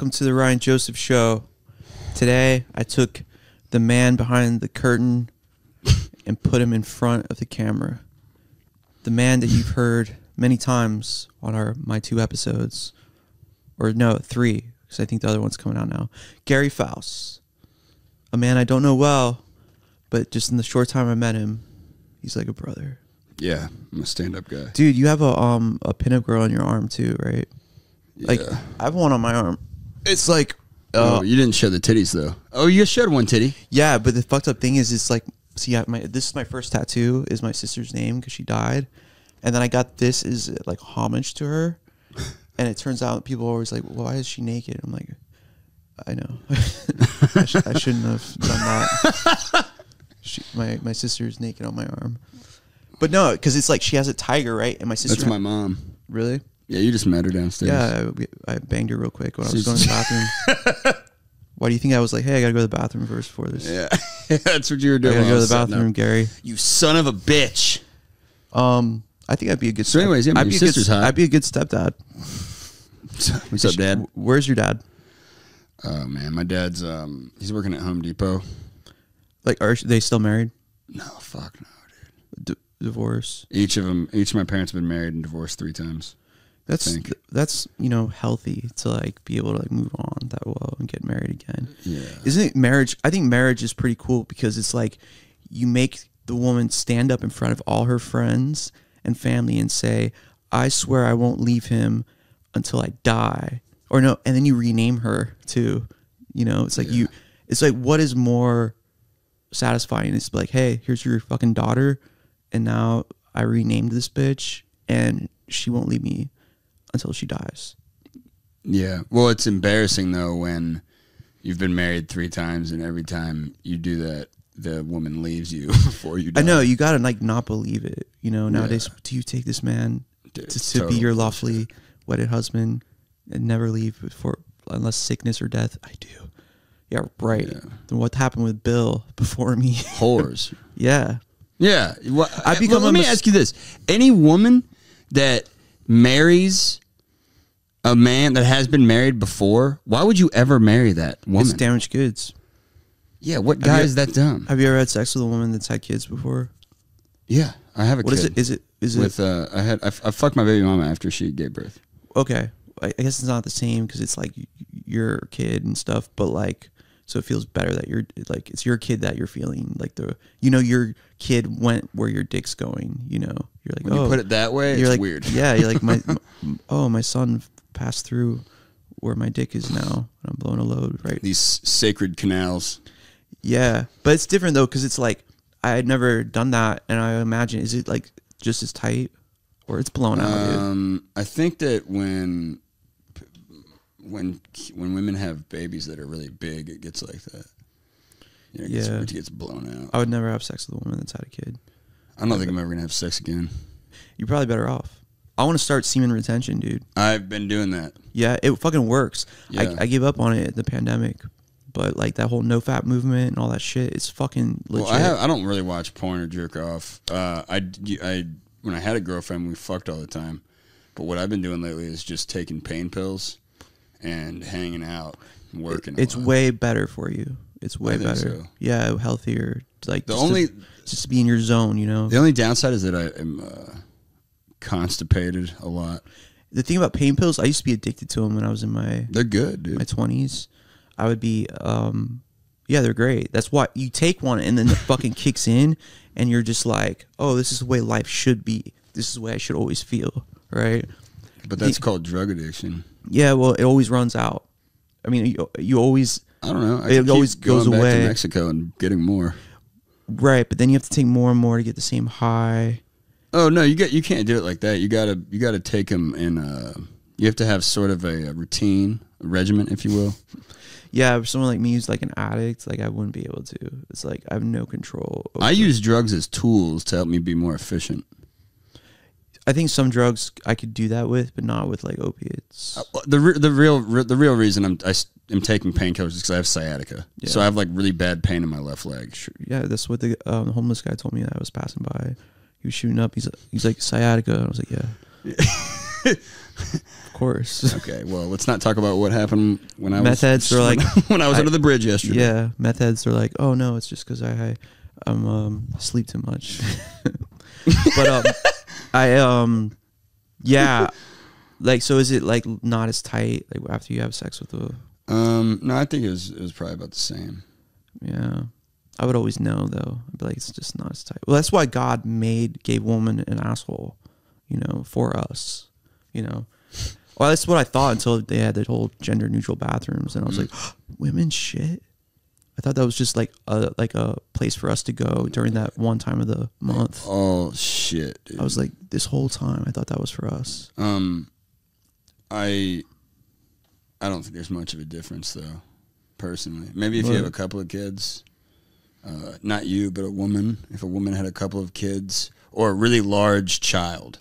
Welcome to the Ryan Joseph Show. Today, I took the man behind the curtain and put him in front of the camera. The man that you've heard many times on our my two episodes, or no, three, because I think the other one's coming out now. Gary Faust, a man I don't know well, but just in the short time I met him, he's like a brother. Yeah, I'm a stand-up guy. Dude, you have a um a pinup girl on your arm too, right? Like Yeah. I have one on my arm. It's like uh, oh, you didn't show the titties though. Oh, you showed one titty. Yeah, but the fucked up thing is, it's like, see, I, my this is my first tattoo. Is my sister's name because she died, and then I got this is like homage to her, and it turns out people are always like, why is she naked? I'm like, I know, I, sh- I shouldn't have done that. she, my my sister's naked on my arm, but no, because it's like she has a tiger, right? And my sister, That's my mom. really. Yeah, you just met her downstairs. Yeah, I, I banged her real quick when I was going to the bathroom. Why do you think I was like, hey, I gotta go to the bathroom first before this? Yeah, that's what you were I doing. gotta go to the bathroom, up. Gary. You son of a bitch. Um, I think I'd be a good. So anyways, yeah, I'd your be sister's good, hot. I'd be a good stepdad. What's up, Dad? Where's your dad? Oh man, my dad's um he's working at Home Depot. Like, are they still married? No, fuck no, dude. D- divorce. Each of them, each of my parents have been married and divorced three times. That's that's you know healthy to like be able to like move on that well and get married again. Yeah. Isn't it marriage? I think marriage is pretty cool because it's like you make the woman stand up in front of all her friends and family and say, "I swear I won't leave him until I die." Or no, and then you rename her too. You know, it's like Yeah. you. It's like what is more satisfying? It's like, hey, here's your fucking daughter, and now I renamed this bitch, and she won't leave me until she dies. Yeah. Well, it's embarrassing though when you've been married three times and every time you do that, the woman leaves you before you. Die. I know you gotta like not believe it. You know nowadays, do you take this man Dude, to, to be your bullshit. lawfully wedded husband and never leave before unless sickness or death? I do. Yeah, right. Yeah. Then what happened with Bill before me? whores. yeah, Yeah. Well, I become let a me ask you this: Any woman that marries a man that has been married before, why would you ever marry that it's woman? damaged goods. yeah. What guy you- is that dumb? Have you ever had sex with a woman that's had kids before? yeah, I have a What kid. is it? Is it is it with uh, I had I, I fucked my baby mama after she gave birth. okay? I I guess it's not the same because it's like your kid and stuff, but like, so it feels better that you're like it's your kid that you're feeling like the you know your kid went where your dick's going. You know, you're like When oh, you put it that way, you're it's like weird. yeah, you're like my, m- oh my son passed through where my dick is now, and I'm blowing a load right. These sacred canals. Yeah, but it's different though because it's like I had never done that, and I imagine is it like just as tight or it's blown out. Um, I think that when when when women have babies that are really big, it gets like that. You know, it, gets, Yeah. it gets blown out. I would never have sex with a woman that's had a kid. I don't think I'm ever gonna have sex again. You're probably better off. I want to start semen retention, dude. I've been doing that. Yeah, it fucking works. Yeah. I, I gave up on it the pandemic, but like that whole NoFap movement and all that shit, it's fucking legit. Well, I have, I don't really watch porn or jerk off. Uh, I, I when I had a girlfriend, we fucked all the time. But what I've been doing lately is just taking pain pills and hanging out, and working. a it's way better for you. It's way better. so. Yeah, healthier. Like The just to- only- just to be in your zone, you know. The only downside is that I am uh, constipated a lot. The thing about pain pills, I used to be addicted to them when I was in my They're good, dude. my twenties. I would be, um, yeah, they're great. That's why you take one and then it fucking kicks in, and you're just like, oh, this is the way life should be. This is the way I should always feel, right? But that's called drug addiction. Yeah, well, it always runs out. I mean, you, you always I don't know. I It always goes away. to Mexico and getting more. right, but then you have to take more and more to get the same high. Oh no, you get you can't do it like that. You gotta you gotta take them in. Uh, you have to have sort of a, a routine, a regimen, if you will. Yeah, if someone like me who's like an addict, like I wouldn't be able to. It's like I have no control. I use drugs as tools to help me be more efficient. I think some drugs I could do that with, but not with like opiates. Uh, The re- the real re- the real reason I'm I am taking painkillers is because I have sciatica. So I have like really bad pain in my left leg. Sure. Yeah, that's what the um, homeless guy told me that I was passing by. He was shooting up. He's he's like sciatica. And I was like, yeah, of course. Okay, well, let's not talk about what happened when I Meth was heads are like- when I was I- under the bridge yesterday. Yeah, meth heads are like, oh no, it's just because I, I I'm um sleep too much. but um, I um, yeah, like so is it like not as tight like after you have sex with the Um, no, I think it was it was probably about the same. yeah. I would always know though. I'd be like, it's just not as tight. Well, that's why God made gay woman an asshole, you know, for us, you know. Well, that's what I thought until they had the whole gender neutral bathrooms, and I was like, women shit. I thought that was just like a like a place for us to go during that one time of the month. Oh shit! Dude. I was like, this whole time, I thought that was for us. um, I I don't think there's much of a difference though. Personally, maybe if you have a couple of kids, uh, not you, but a woman. If a woman had a couple of kids or a really large child,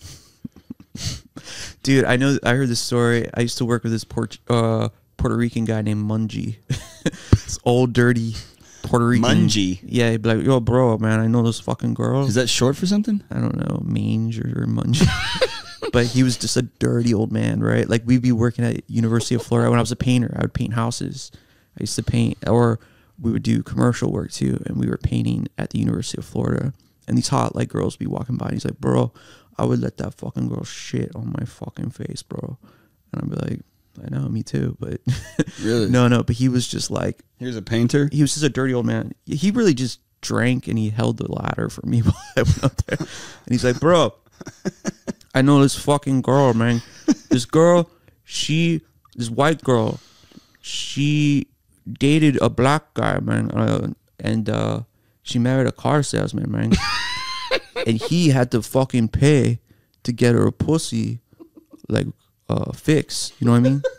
Dude, I know. I heard this story. I used to work with this Port, uh, Puerto Rican guy named Mungie. this old, dirty Puerto Rican. Mungie? Yeah, he'd be like, "Yo, bro, man, I know this fucking girl. is that short for something? I don't know, mange or, or Mungie." but he was just a dirty old man, right? Like we'd be working at University of Florida when I was a painter. I would paint houses. I used to paint, or we would do commercial work too, and we were painting at the University of Florida. And these hot like girls would be walking by, and he's like, "Bro, I would let that fucking girl shit on my fucking face, bro." And I'd be like, "I know, me too," but Really? no, no. But he was just like, Here's a painter. he was just a dirty old man. He really just drank and he held the ladder for me while I went up there. And he's like, bro, I know this fucking girl, man. This girl, she, this white girl, she dated a black guy, man. Uh, and uh, she married a car salesman, man. and he had to fucking pay to get her a pussy, like, uh, fix. You know what I mean?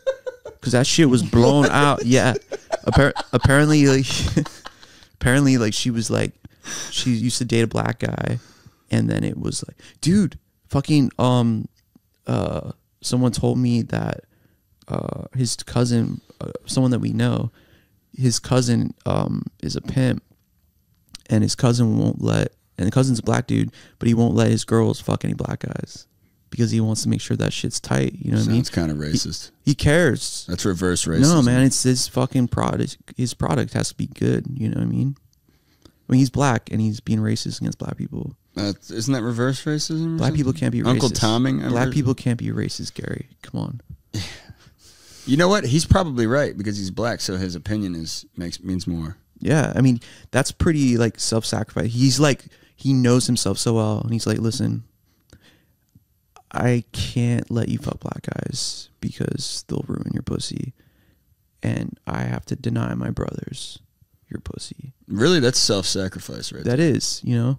Because that shit was blown out. Yeah. Appar- apparently, like, apparently, like, she was like, she used to date a black guy, and then it was like, dude, fucking, um, uh, someone told me that, uh, his cousin, uh, someone that we know, his cousin, um, is a pimp, and his cousin won't let, and the cousin's a black dude, but he won't let his girls fuck any black guys because he wants to make sure that shit's tight. You know what I mean? Sounds kind of racist. He cares. That's reverse racism. No, man, it's his fucking product. His product has to be good. You know what I mean? I mean, he's black and he's being racist against black people. Uh, isn't that reverse racism? Black people can't be Uncle racist. Tomming. Black people can't be racist, Gary. Come on. You know what? He's probably right because he's black, so his opinion is makes means more. Yeah, I mean, that's pretty like self-sacrifice. He's like he knows himself so well, and he's like, listen, I can't let you fuck black guys because they'll ruin your pussy, and I have to deny my brothers your pussy. Really, that's self-sacrifice, right? That is, you know.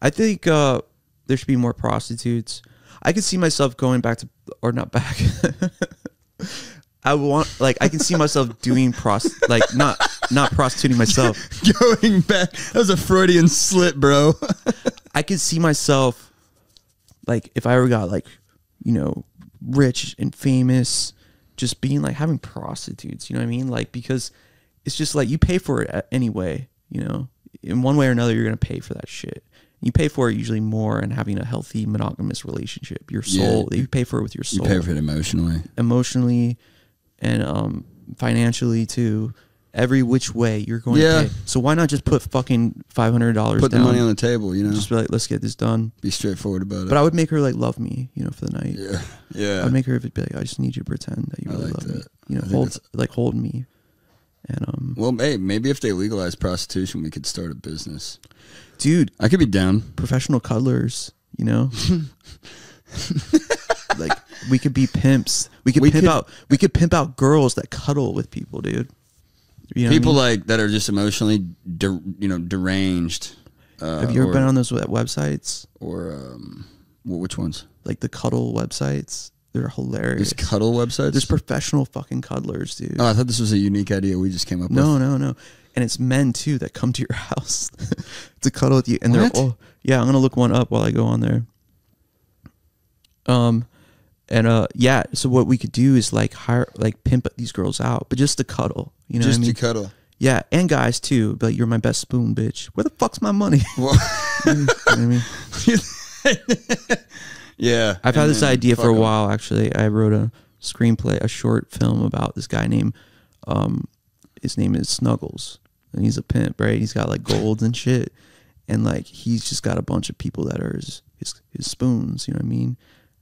I think uh, there should be more prostitutes. I could see myself going back to, or not back. I want, like, I can see myself doing prost, like, not not prostituting myself. Going back, that was a Freudian slip, bro. I could see myself, like, if I ever got like, you know, rich and famous, just being like having prostitutes. You know what I mean? Like, because it's just like you pay for it anyway. You know, in one way or another, you're gonna pay for that shit. You pay for it usually more in having a healthy monogamous relationship. Your soul, Yeah. you pay for it with your soul. you pay for it emotionally. emotionally, and um, financially too. Every which way you're going Yeah. to pay. So why not just put fucking five hundred dollars Put the money on the table. You know, just be like, let's get this done. be straightforward about it. But I would make her like love me, you know, for the night. yeah, yeah. I'd make her be like, I just need you to pretend that you I really like love me. You know, I hold like hold me. And um, well, hey, maybe if they legalize prostitution, we could start a business. dude, I could be down. professional cuddlers, you know, like we could be pimps. We could We pimp could- out. We could pimp out girls that cuddle with people, dude. You know what I People mean? like that are just emotionally, de- you know, deranged. Uh, Have you ever or, been on those websites, or um, which ones? like the cuddle websites? They're hilarious. There's cuddle websites. There's professional fucking cuddlers, dude. oh, I thought this was a unique idea we just came up No, with. no, no. No. And it's men too that come to your house to cuddle with you. And they're What? oh yeah, I'm gonna look one up while I go on there. Um and uh yeah, so what we could do is like hire like pimp these girls out, but just to cuddle. You know just I mean? to cuddle. yeah, and guys too. But you're my best spoon, bitch. Where the fuck's my money? Well, you know what I mean? Yeah, I've had this idea for a 'em. while. Actually, I wrote a screenplay, a short film about this guy named, um, his name is Snuggles, and he's a pimp, right? He's got like golds and shit, and like he's just got a bunch of people that are his his, his spoons. You know what I mean?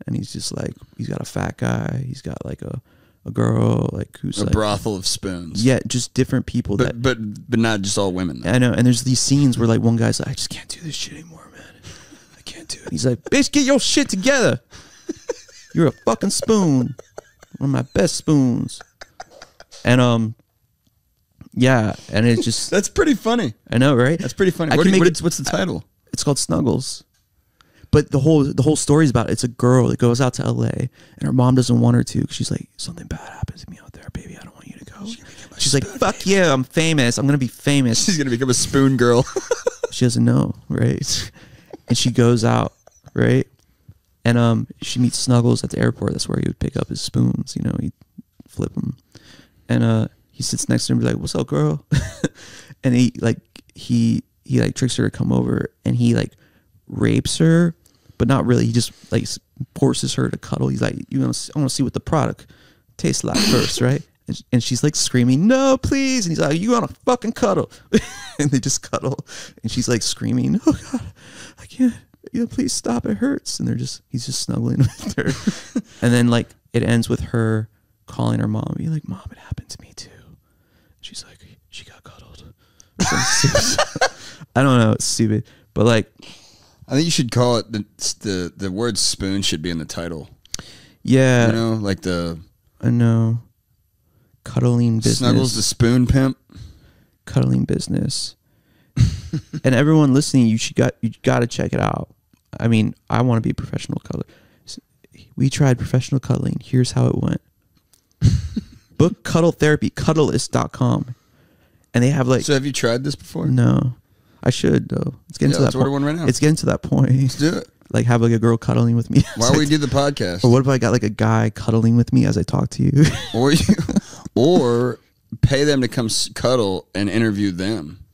And he's just like he's got a fat guy. He's got like a a girl like who's A like brothel of spoons. yeah, just different people that but but but not just all women. Though. I know, and there's these scenes where like one guy's like, I just can't do this shit anymore, man. I can't do it. He's like, bitch, get your shit together. You're a fucking spoon. One of my best spoons. And um yeah, and it's just That's pretty funny. I know, right? That's pretty funny. What you- make what it- what's the title? It's called Snuggles. But the whole the whole story is about it's a girl that goes out to LA and her mom doesn't want her to 'cause she's like something bad happened to me out there, baby. I don't want you to go. She's like, "Fuck yeah, I'm famous. I'm gonna be famous." She's gonna become a spoon girl. she doesn't know, right? and she goes out, right? And um, she meets Snuggles at the airport. That's where he would pick up his spoons. You know, he'd flip them, and uh, he sits next to her and be like, "What's up, girl?" and he like he he like tricks her to come over, and he like rapes her, but not really. He just like forces her to cuddle. He's like, "You want to? I want to see what the product tastes like first, right?" And, and she's like screaming, "No, please!" And he's like, "You want to fucking cuddle?" and they just cuddle, and she's like screaming, "Oh God, I can't! Yeah, please stop! It hurts!" And they're just he's just snuggling with her, and then like it ends with her calling her mom, being like, "Mom, it happened to me too." She's like, "She got cuddled." I don't know, it's stupid, but like, I think you should call it the the the word spoon should be in the title. yeah, You know, like the I know. Cuddling business. Snuggles the spoon pimp. cuddling business. and everyone listening, you should got you got to check it out. I mean, I want to be a professional cuddler. We tried professional cuddling. Here's how it went. Book cuddle therapy, cuddlist.com. And they have like So have you tried this before? no. I should though. It's getting Yeah, to let's that order point. one right now. It's getting to that point. Let's do it. like have like a girl cuddling with me. Why don't we do the podcast? Or what if I got like a guy cuddling with me as I talk to you? Or you, or pay them to come cuddle and interview them.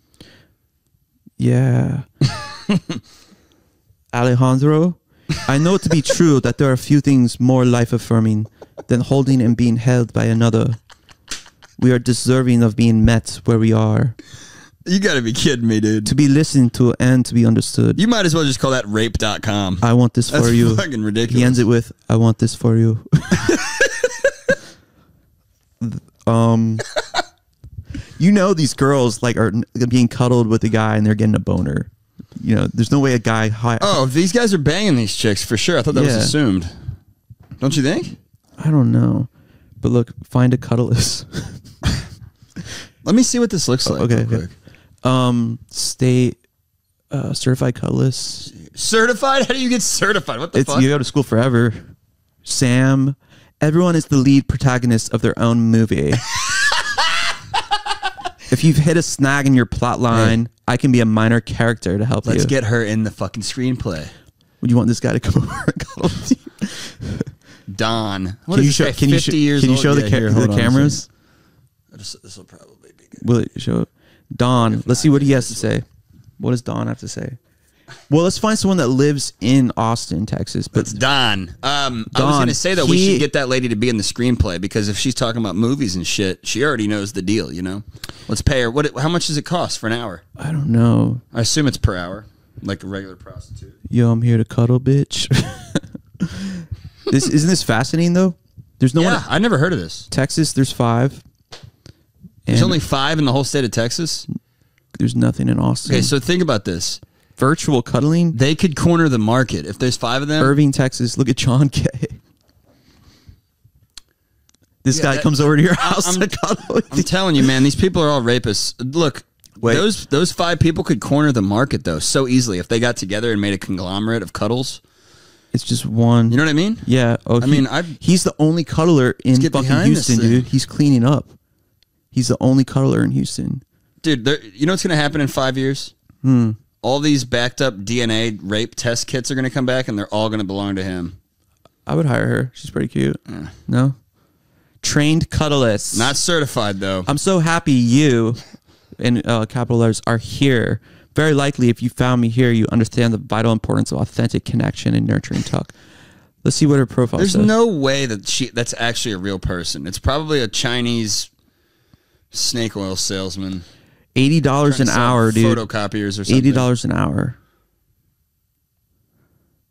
Yeah. Alejandro, I know it to be true that there are few things more life affirming than holding and being held by another. We are deserving of being met where we are, You got to be kidding me, dude. to be listened to and to be understood. You might as well just call that rape.com. I want this That's for you. fucking ridiculous. He ends it with, I want this for you. um, you know, these girls like are being cuddled with a guy and they're getting a boner. You know, there's no way a guy. Hi- Oh, these guys are banging these chicks for sure. I thought that was Yeah. assumed. Don't you think? I don't know. But look, find a cuddlist. Let me see what this looks like. okay, real okay. quick. Um, state uh, certified cuddlist. Certified? How do you get certified? What the It's fuck? you go to school forever. Sam, everyone is the lead protagonist of their own movie. if you've hit a snag in your plot line, I can be a minor character to help Let's you. get her in the fucking screenplay. Would you want this guy to come over and cuddle with you? Don. What can you show? Can you 50 show? years Can you show the, ca- here, the on cameras? This will probably be good. Will it show? Don. Let's see what he has to say. What does Don have to say? Well, let's find someone that lives in Austin, Texas. But That's Don. Um, I was going to say though, we should get that lady to be in the screenplay because if she's talking about movies and shit, she already knows the deal. You know, let's pay her. What? How much does it cost for an hour? I don't know. I assume it's per hour, like a regular prostitute. Yo, I'm here to cuddle, bitch. this isn't this fascinating though. There's no yeah, one. I never heard of this. Texas, there's five. There's only five in the whole state of Texas. there's nothing in Austin. Okay, so think about this. virtual cuddling. They could corner the market if there's five of them. Irving, Texas. Look at John K. This Yeah, guy that- comes over to your house I'm- to cuddle with I'm you. telling you, man, these people are all rapists. Look, Wait. those those five people could corner the market though so easily if they got together and made a conglomerate of cuddles. It's just one. You know what I mean? Yeah. Oh, I he- mean, I've- he's the only cuddler in fucking Houston, dude. He's cleaning up. He's the only cuddler in Houston. Dude, there- you know what's going to happen in five years? Hmm. All these backed up DNA rape test kits are going to come back and they're all going to belong to him. I would hire her. She's pretty cute. No. Trained cuddlist. Not certified though. I'm so happy you, in uh, capital letters, are here. Very likely, if you found me here, you understand the vital importance of authentic connection and nurturing talk. Let's see what her profile There's says. no way that she that's actually a real person. It's probably a Chinese snake oil salesman. Eighty dollars an hour, dude. Photocopiers or something. Eighty dollars an hour.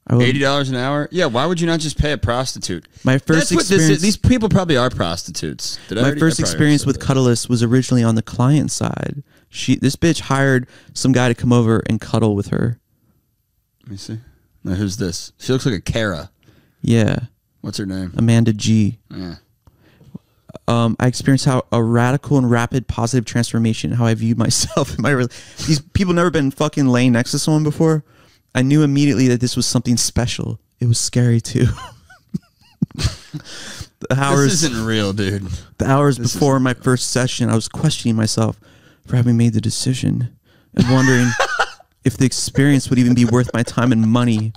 I Eighty dollars an hour? Yeah. Why would you not just pay a prostitute? my first That's what this experience. is. These people probably are prostitutes. Did I my already- first experience with. Cuddlist was originally on the client side. She, this bitch, hired some guy to come over and cuddle with her. Let me see. Now who's this? She looks like a Kara. Yeah, What's her name? Amanda G. Yeah. Um, I experienced how a radical and rapid positive transformation, how I viewed myself in my re- these people never been fucking laying next to someone before. I knew immediately that this was something special. It was scary too. the hours, This isn't real, dude. the hours this before my first session, I was questioning myself for having made the decision and wondering if the experience would even be worth my time and money.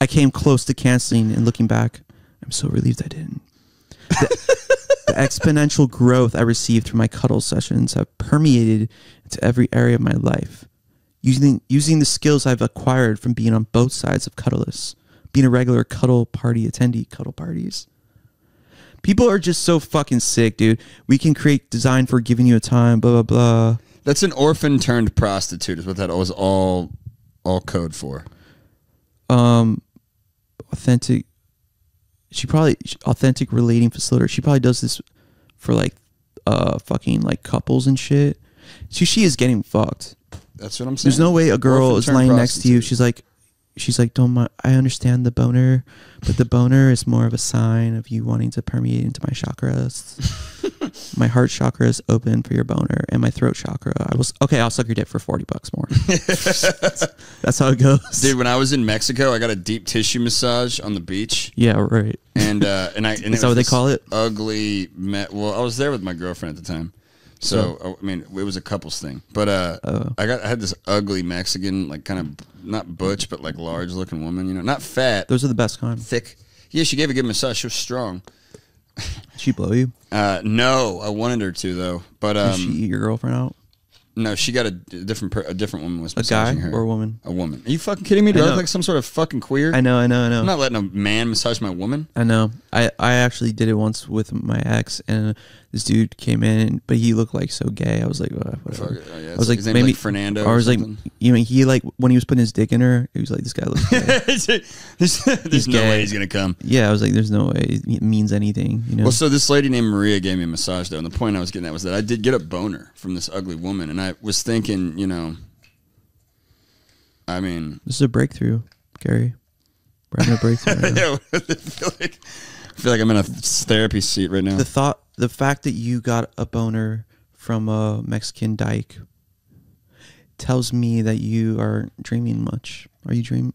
I came close to canceling, and looking back, I'm so relieved I didn't. the exponential growth I received from my cuddle sessions have permeated into every area of my life. Using using the skills I've acquired from being on both sides of cuddlists, being a regular cuddle party attendee, cuddle parties. People are just so fucking sick, dude. We can create design for giving you a time, blah blah blah. That's an orphan turned prostitute. Is what that was all all code for. Um, authentic. She probably authentic relating facilitator. She probably does this for like, uh, fucking like couples and shit. She she is getting fucked. That's what I'm saying. There's no way a girl is lying next to you. She's like, she's like, don't mind. I understand the boner, but the boner is more of a sign of you wanting to permeate into my chakras. my heart chakra is open for your boner, and my throat chakra. I was okay. I'll suck your dick for forty bucks more. That's how it goes. Dude, when I was in Mexico, I got a deep tissue massage on the beach, Yeah, right. and uh, and I and Is that what they call it? Ugly. Me- well, I was there with my girlfriend at the time, so I mean, it was a couples thing. But uh, Oh. I got I had this ugly Mexican, like kind of not butch, but like large looking woman. You know, not fat, Those are the best kind. thick. Yeah, she gave a good massage. She was strong. She blow you? Uh, no, I wanted her to though, but Did she um, eat your girlfriend out? no, she got a d- different per- a different woman was A guy massaging her. or a woman? A woman. Are you fucking kidding me? Do I, I look know. like some sort of fucking queer? I know, I know, I know. I'm not letting a man massage my woman. I know. I, I actually did it once with my ex, and this dude came in, but he looked like so gay. I was like, "Uh, whatever. Oh, yeah, I was like, maybe like Fernando. I was like, you know, he like when he was putting his dick in her, he was like, this guy looks gay. there's there's no gay. way he's gonna come. yeah, I was like, there's no way it means anything. You know, Well, so this lady named Maria gave me a massage though, and the point I was getting at was that I did get a boner from this ugly woman, and I was thinking, you know, I mean, this is a breakthrough, Gary. We're having a breakthrough. Right now. I feel like I feel like I'm in a therapy seat right now. The thought, the fact that you got a boner from a Mexican dyke tells me that you are dreaming much. Are you dreaming?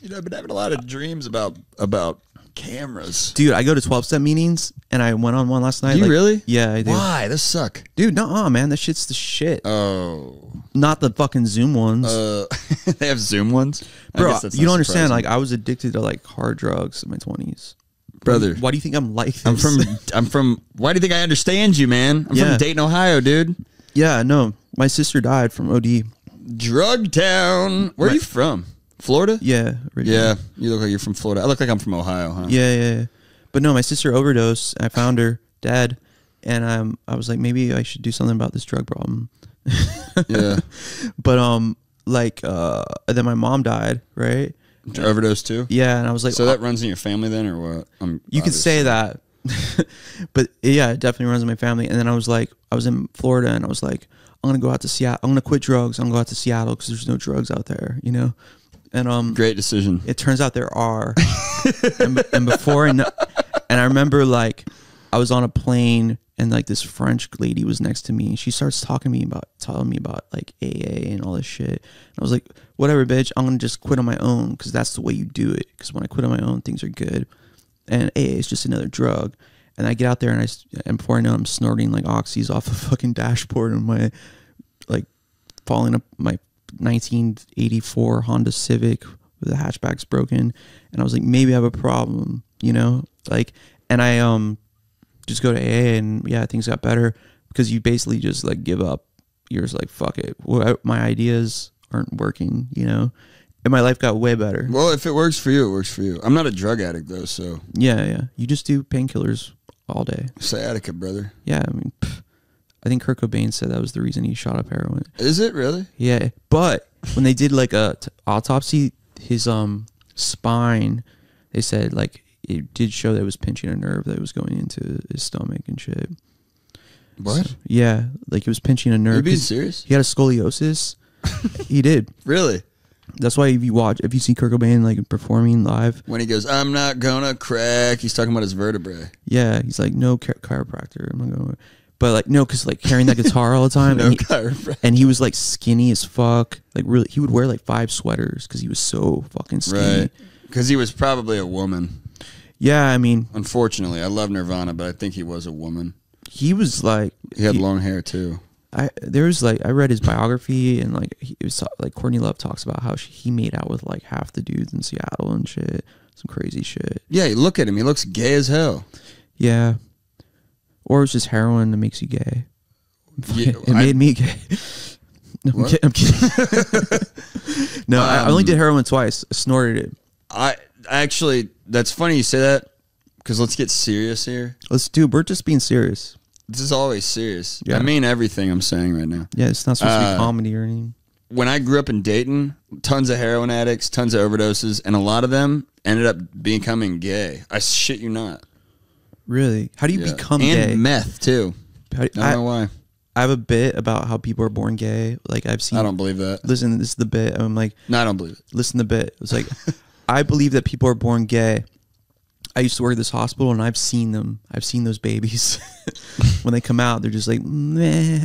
You know, I've been having a lot of dreams about about cameras. Dude, I go to 12 step meetings and I went on one last night. You like- really? Yeah, I do. Why? This suck. Dude, no, man, that shit's the shit. Oh, Not the fucking Zoom ones. uh, they have Zoom ones, Bro, you don't understand. Like, I was addicted to like hard drugs in my 20s. Brother. Why do you think I'm like this? I'm from. I'm from. Why do you think I understand you, man? I'm Yeah. from Dayton, Ohio, dude. yeah, no. My sister died from OD. Drug town. Where are you from? Florida? Yeah. originally. Yeah, you look like you're from Florida. I look like I'm from Ohio, huh? Yeah, yeah, yeah. But no, my sister overdosed. I found her dead, and um, I was like, maybe I should do something about this drug problem. Yeah. But um, like uh, then my mom died, right? Overdose too. Yeah, and I was like, So that runs in your family then, or what? I'm you could say that, but yeah, it definitely runs in my family. And then I was like, I was in Florida, and I was like, I'm gonna go out to Seattle. I'm gonna quit drugs. I'm gonna go out to Seattle because there's no drugs out there, you know. And um, Great decision. it turns out there are. and, and before I know, and I remember like I was on a plane and like this French lady was next to me and she starts talking to me about telling me about like AA and all this shit. And I was like, whatever, bitch. I'm gonna just quit on my own because that's the way you do it. Because when I quit on my own, things are good. And AA is just another drug. And I get out there and I and before I know, it, I'm snorting like oxys off the fucking dashboard and my like falling up my 1984 Honda Civic with the hatchback's broken, and I was like, maybe I have a problem, you know, like, and I um just go to AA, and yeah, things got better because you basically just like give up. You're just like, fuck it, my ideas aren't working, you know, and my life got way better. Well, if it works for you, it works for you. I'm not a drug addict though, so Yeah, yeah. You just do painkillers all day. sciatica, brother. Yeah, I mean, pff, I think Kurt Cobain said that was the reason he shot up heroin. Is it really? Yeah, but when they did like a t- autopsy, his um spine, they said like it did show that it was pinching a nerve that was going into his stomach and shit. What? So, yeah, like it was pinching a Are nerve. you being serious? He had a scoliosis. he did. Really? That's why if you watch, if you see Kurt Cobain like performing live, When he goes, I'm not gonna crack. He's talking about his vertebrae. yeah, he's like no chi- chiropractor. I'm not going, but like no, because like carrying that guitar all the time, No and, he, and he was like skinny as fuck. Like really, he would wear like five sweaters because he was so fucking skinny. Right. Because he was probably a woman. Yeah, I mean, Unfortunately, I love Nirvana, but I think he was a woman. he was like He had he- long hair too. I there was like I read his biography and like he it was like Courtney Love talks about how she, he made out with like half the dudes in Seattle and shit, some crazy shit. Yeah, you look at him. He looks gay as hell. Yeah, or it's just heroin that makes you gay. Yeah, it I- made me gay. No, I'm, I'm kidding. no, I I only Um, did heroin twice. I snorted it. I actually, that's funny you say that. Because let's get serious here. Let's do. We're just being serious. This is always serious. Yeah. I mean everything I'm saying right now. Yeah, it's not supposed to Uh, be comedy or anything. when I grew up in Dayton, tons of heroin addicts, tons of overdoses, and a lot of them ended up becoming gay. I shit you not. Really? How do you Yeah. become and gay? meth too. How do- I don't I, know why. I have a bit about how people are born gay. Like I've seen. I don't believe that. Listen, this is the bit. I'm like, No, I don't believe it. listen to the bit. It's like, I believe that people are born gay. I used to work at this hospital and I've seen them. I've seen those babies. when they come out, they're just like, meh.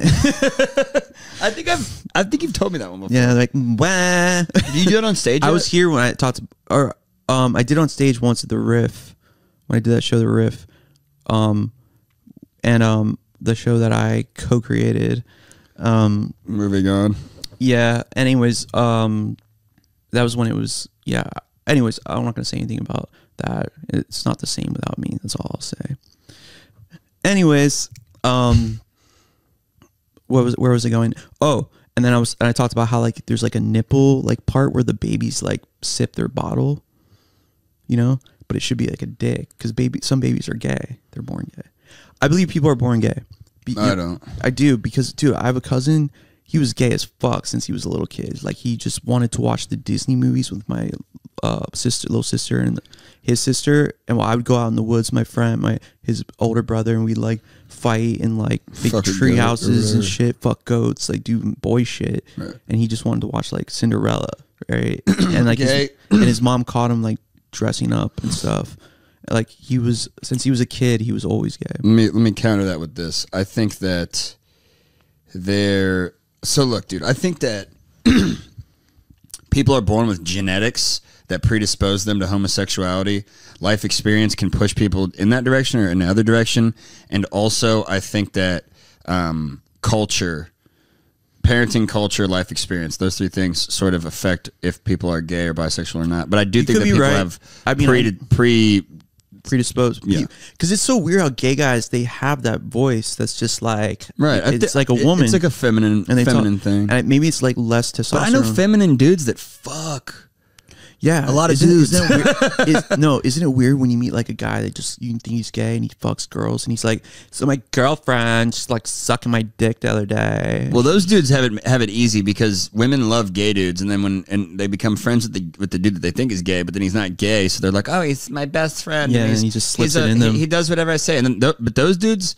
I think I've. I think you've told me that one before. Yeah, like, wah. Did you do it on stage? I yet? was here when I talked to, or, um, I did on stage once at the Riff, when I did that show, the Riff. Um, and, um, the show that I co created. Um, Moving on. yeah anyways um that was when it was yeah anyways i'm not gonna say anything about that it's not the same without me that's all i'll say anyways um what was where was it going oh and then i was and i talked about how like there's like a nipple like part where the babies like sip their bottle you know but it should be like a dick because baby some babies are gay they're born gay i believe people are born gay Be- I don't. I do because dude, I have a cousin. He was gay as fuck since he was a little kid. Like he just wanted to watch the Disney movies with my uh, sister, little sister, and his sister. And well, I would go out in the woods, my friend, my his older brother, and we'd like fight in like big tree goat houses and shit, fuck goats, like do boy shit. Right. And he just wanted to watch like Cinderella, right? and like his, Gay. and his mom caught him like dressing up and stuff. Like he was since he was a kid, he was always gay. Let me let me counter that with this. I think that they're so look, dude. I think that people are born with genetics that predispose them to homosexuality. Life experience can push people in that direction or in the other direction, and also I think that um, culture, parenting culture, life experience, those three things sort of affect if people are gay or bisexual or not. But I do think that people right. have I mean, pre, pre predisposed. Yeah. Because it's so weird how gay guys they have that voice that's just like right. It's like a woman. It's like a feminine and they talk- feminine thing. And maybe it's like less testosterone. But I know feminine dudes that fuck. Yeah, a lot of isn't, dudes. Isn't weird? Is- no, isn't it weird when you meet like a guy that just you think he's gay and he fucks girls and he's like, so my girlfriend just like sucking my dick the other day. Well, those dudes have it have it easy because women love gay dudes, and then when and they become friends with the with the dude that they think is gay, but then he's not gay, so they're like, oh, he's my best friend. Yeah, and he's, he just slips he's it a- in them. He, he does whatever I say, and then th- but those dudes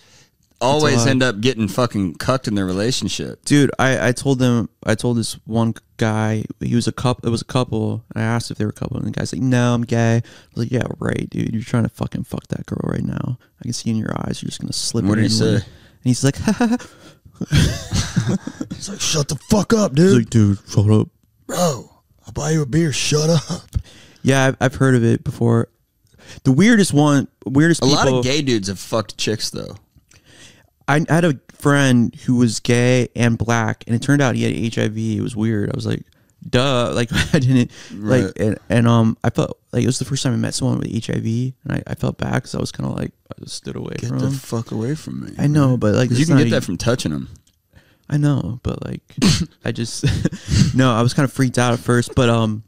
always end up getting fucking cucked in their relationship. Dude, I, I told them I told this one guy he was a couple it was a couple and I asked if they were a couple and the guy's like no I'm gay I was like yeah right dude you're trying to fucking fuck that girl right now I can see in your eyes you're just gonna slip What it did he in with say? and he's like He's like, shut the fuck up, he's dude. like dude shut up Bro, I'll buy you a beer. Shut up. yeah I've, I've heard of it before the weirdest one weirdest A people lot of gay dudes have fucked chicks though. I had a friend who was gay and black, and it turned out he had HIV. It was weird. I was like, duh. Like I didn't Right. like, and, and um, I felt like it was the first time I met someone with HIV, and I, I felt bad because I was kind of like I just stood away Get from the him. fuck away from me. I know, but like you can get that even- from touching them. I know, but like I just no, I was kind of freaked out at first, but um,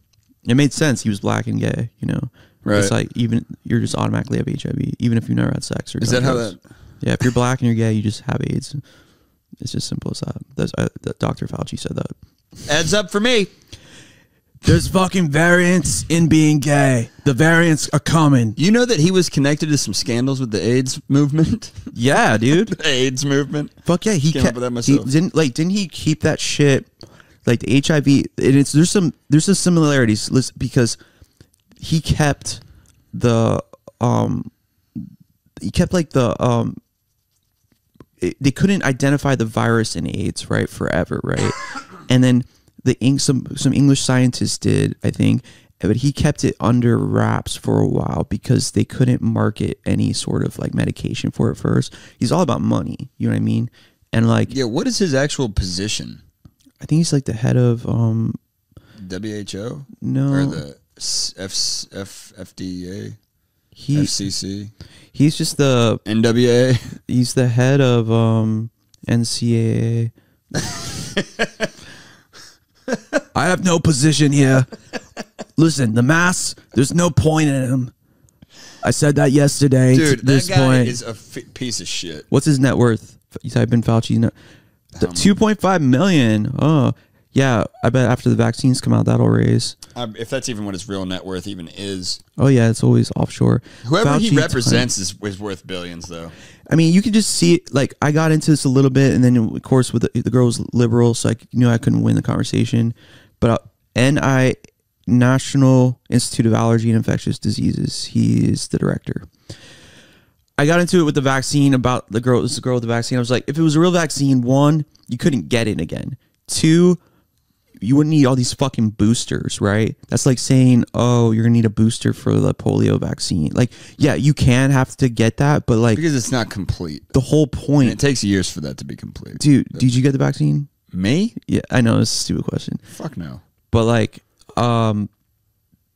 It made sense. He was black and gay. You know, Right. It's like even you're just automatically have HIV, even if you never had sex or. Is that how that? Yeah, if you're black and you're gay, you just have AIDS. It's just simple as that. That's uh, that Dr. Fauci said that. Heads up for me. There's fucking variants in being gay. The variants are coming. You know that he was connected to some scandals with the AIDS movement. Yeah, dude. the AIDS movement. Fuck yeah, he Came up kept with that he myself. didn't like didn't he keep that shit like the HIV and it's there's some there's some similarities listen, because he kept the um he kept like the um it, they couldn't identify the virus in AIDS right forever right and then the some some English scientists did I think but he kept it under wraps for a while because they couldn't market any sort of like medication for it first. He's all about money, you know what I mean? And like Yeah. What is his actual position? I think he's like the head of um WHO no or the S- F F FDA he FCC he's just the NWA. he's the head of um NCAA. I have no position here. Listen, the mass, there's no point in him. I said that yesterday. Dude, to this that guy point. is a f- piece of shit. What's his net worth? You type in Fauci's net. Two point five million. Oh, yeah. I bet after the vaccines come out, that'll raise. Um, if that's even what his real net worth even is. Oh yeah, it's always offshore. Whoever he represents is, is worth billions, though. I mean, you can just see. Like I got into this a little bit, and then of course with the, the girl was liberal, so I knew I couldn't win the conversation. But uh, NI National Institute of Allergy and Infectious Diseases. He is the director. I got into it with the vaccine about the girl. This girl with the vaccine. I was like, if it was a real vaccine, one, you couldn't get it again. Two, you wouldn't need all these fucking boosters, right? That's like saying, oh, you're gonna need a booster for the polio vaccine. Like, yeah, you can have to get that, but like Because it's not complete. the whole And it takes years for that to be complete. dude. Did you get the vaccine? Me? Yeah, I know it's a stupid question, Fuck no. but like, um,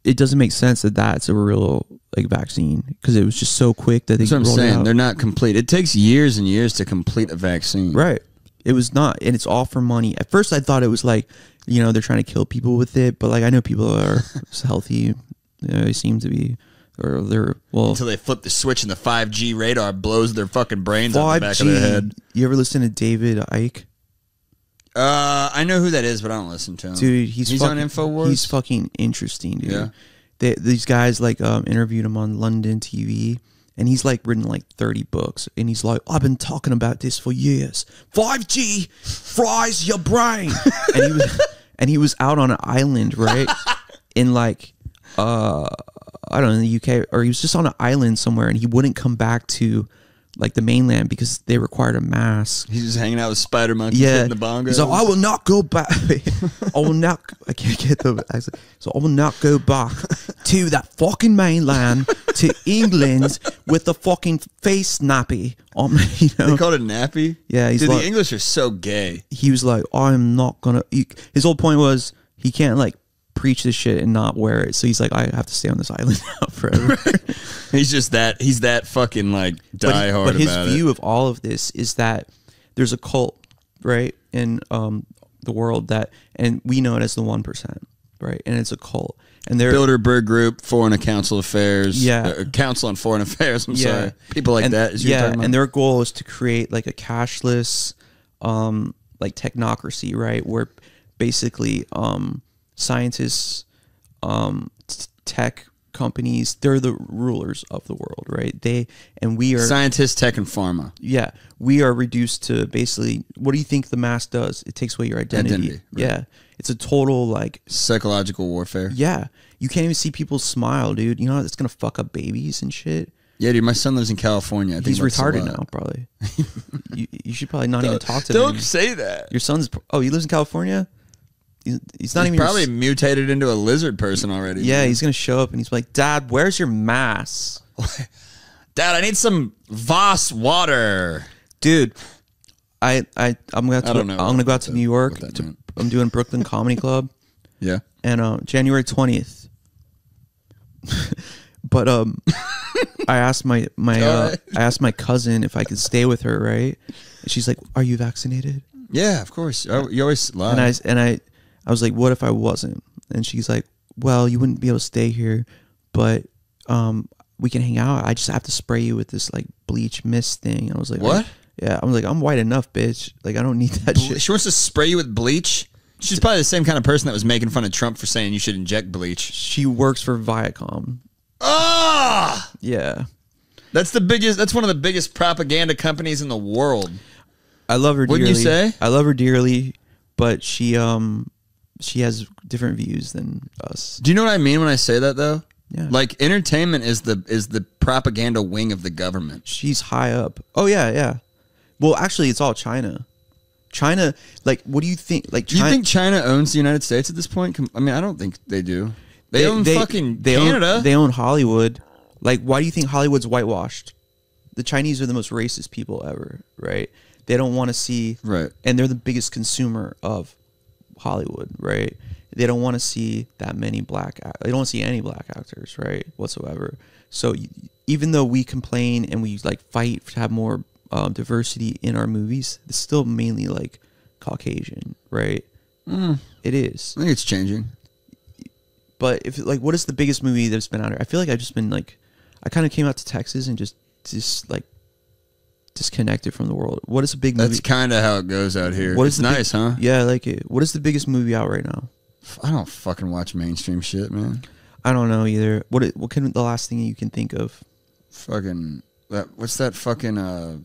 it doesn't make sense that that's a real like vaccine because it was just so quick that they That's what I'm saying. They're not complete. It takes years and years to complete a vaccine. Right. It was not, and it's all for money. At first, I thought it was like, you know, they're trying to kill people with it, but like I know people are healthy. You know, they seem to be, or they're well. Until they flip the switch and the 5G radar blows their fucking brains out the back of their 5G. head. You ever listen to David Icke? Uh, I know who that is, but I don't listen to him. Dude, he's he's fucking, on Infowars. He's fucking interesting, dude. Yeah. They, these guys like um, interviewed him on London TV, and he's like written like thirty books, and he's like, I've been talking about this for years. Five G fries your brain, and he was and he was out on an island, right, in like uh I don't know in the UK, or he was just on an island somewhere, and he wouldn't come back to like the mainland because they required a mask. He's just hanging out with spider monkeys Yeah. hitting the bongos. So I will not go back. I will not. I can't get the accent. So I will not go back to that fucking mainland to England with the fucking face nappy on me. You They called it nappy. Yeah, he's Dude, like- the English are so gay. He was like, I'm not gonna. He, his whole point was he can't like preach this shit and not wear it. So he's like, I have to stay on this island now forever. He's just that. He's that fucking like die hard but his view it. of all of this is that there's a cult right in um, the world that and we know it as the 1% right and it's a cult and they're Bilderberg Group, Foreign Council Affairs, Yeah. uh, Council on Foreign Affairs. I'm yeah sorry, people like and, that. Is yeah about? and their goal is to create like a cashless um like technocracy right where basically um scientists um tech companies they're the rulers of the world right they and we are scientists, tech, and pharma. yeah, we are reduced to basically what do you think the mask does? It takes away your identity. Identity, right. Yeah. It's a total like Psychological warfare. yeah. You can't even see people smile, dude. You know it's gonna fuck up babies and shit. Yeah, dude. My son lives in California. I think He's retarded now, probably. you, you should probably not even talk to him. Don't say that. Your son's oh, he lives in California. He's, he's not He's even probably mutated into a lizard person already. yeah. man. He's gonna show up and he's like, Dad, where's your mask, Dad, I need some Voss water. dude? I I I'm gonna to I go, don't know I'm gonna go out to that- New York. To. I'm doing Brooklyn Comedy Club. Yeah. and uh, January twentieth. but um, I asked my my uh. I asked my cousin if I could stay with her, right? And she's like, "Are you vaccinated?" Yeah, of course. Oh, You always lie. And I and I I was like, "What if I wasn't?" And she's like, well, you wouldn't be able to stay here, but um, we can hang out. I just have to spray you with this like bleach mist thing. And I was like, What? Yeah, I was like, I'm white enough, bitch. Like, I don't need that shit. She wants to spray you with bleach. She's probably the same kind of person that was making fun of Trump for saying you should inject bleach. She works for Viacom. Ah, Yeah, that's the biggest. That's one of the biggest propaganda companies in the world. I love her. Wouldn't you say? I love her dearly, but she um she has different views than us. Do you know what I mean when I say that though? Yeah. Like entertainment is the is the propaganda wing of the government. She's high up. Oh yeah, yeah. Well, actually, it's all China. China, like, what do you think? Like, Do you think China owns the United States at this point? I mean, I don't think they do. They, own fucking they Canada. Own, they own Hollywood. Like, why do you think Hollywood's whitewashed? The Chinese are the most racist people ever, right? They don't want to see, Right. And they're the biggest consumer of Hollywood, right? They don't want to see that many black. ac- They don't see any black actors, right, whatsoever. So even though we complain and we like fight to have more um, diversity in our movies, it's still mainly like Caucasian, right? Mm. It is. I think it's changing. But if like, what is the biggest movie that's been out? I feel like I've just been like, I kind of came out to Texas and just just like disconnected from the world. What is a big movie? That's kind of how it goes out here. What it's is big- nice, huh? Yeah, I like it. What is the biggest movie out right now? I don't fucking watch mainstream shit, man. I don't know either. What it, what can the last thing you can think of? Fucking that. What's that fucking uh,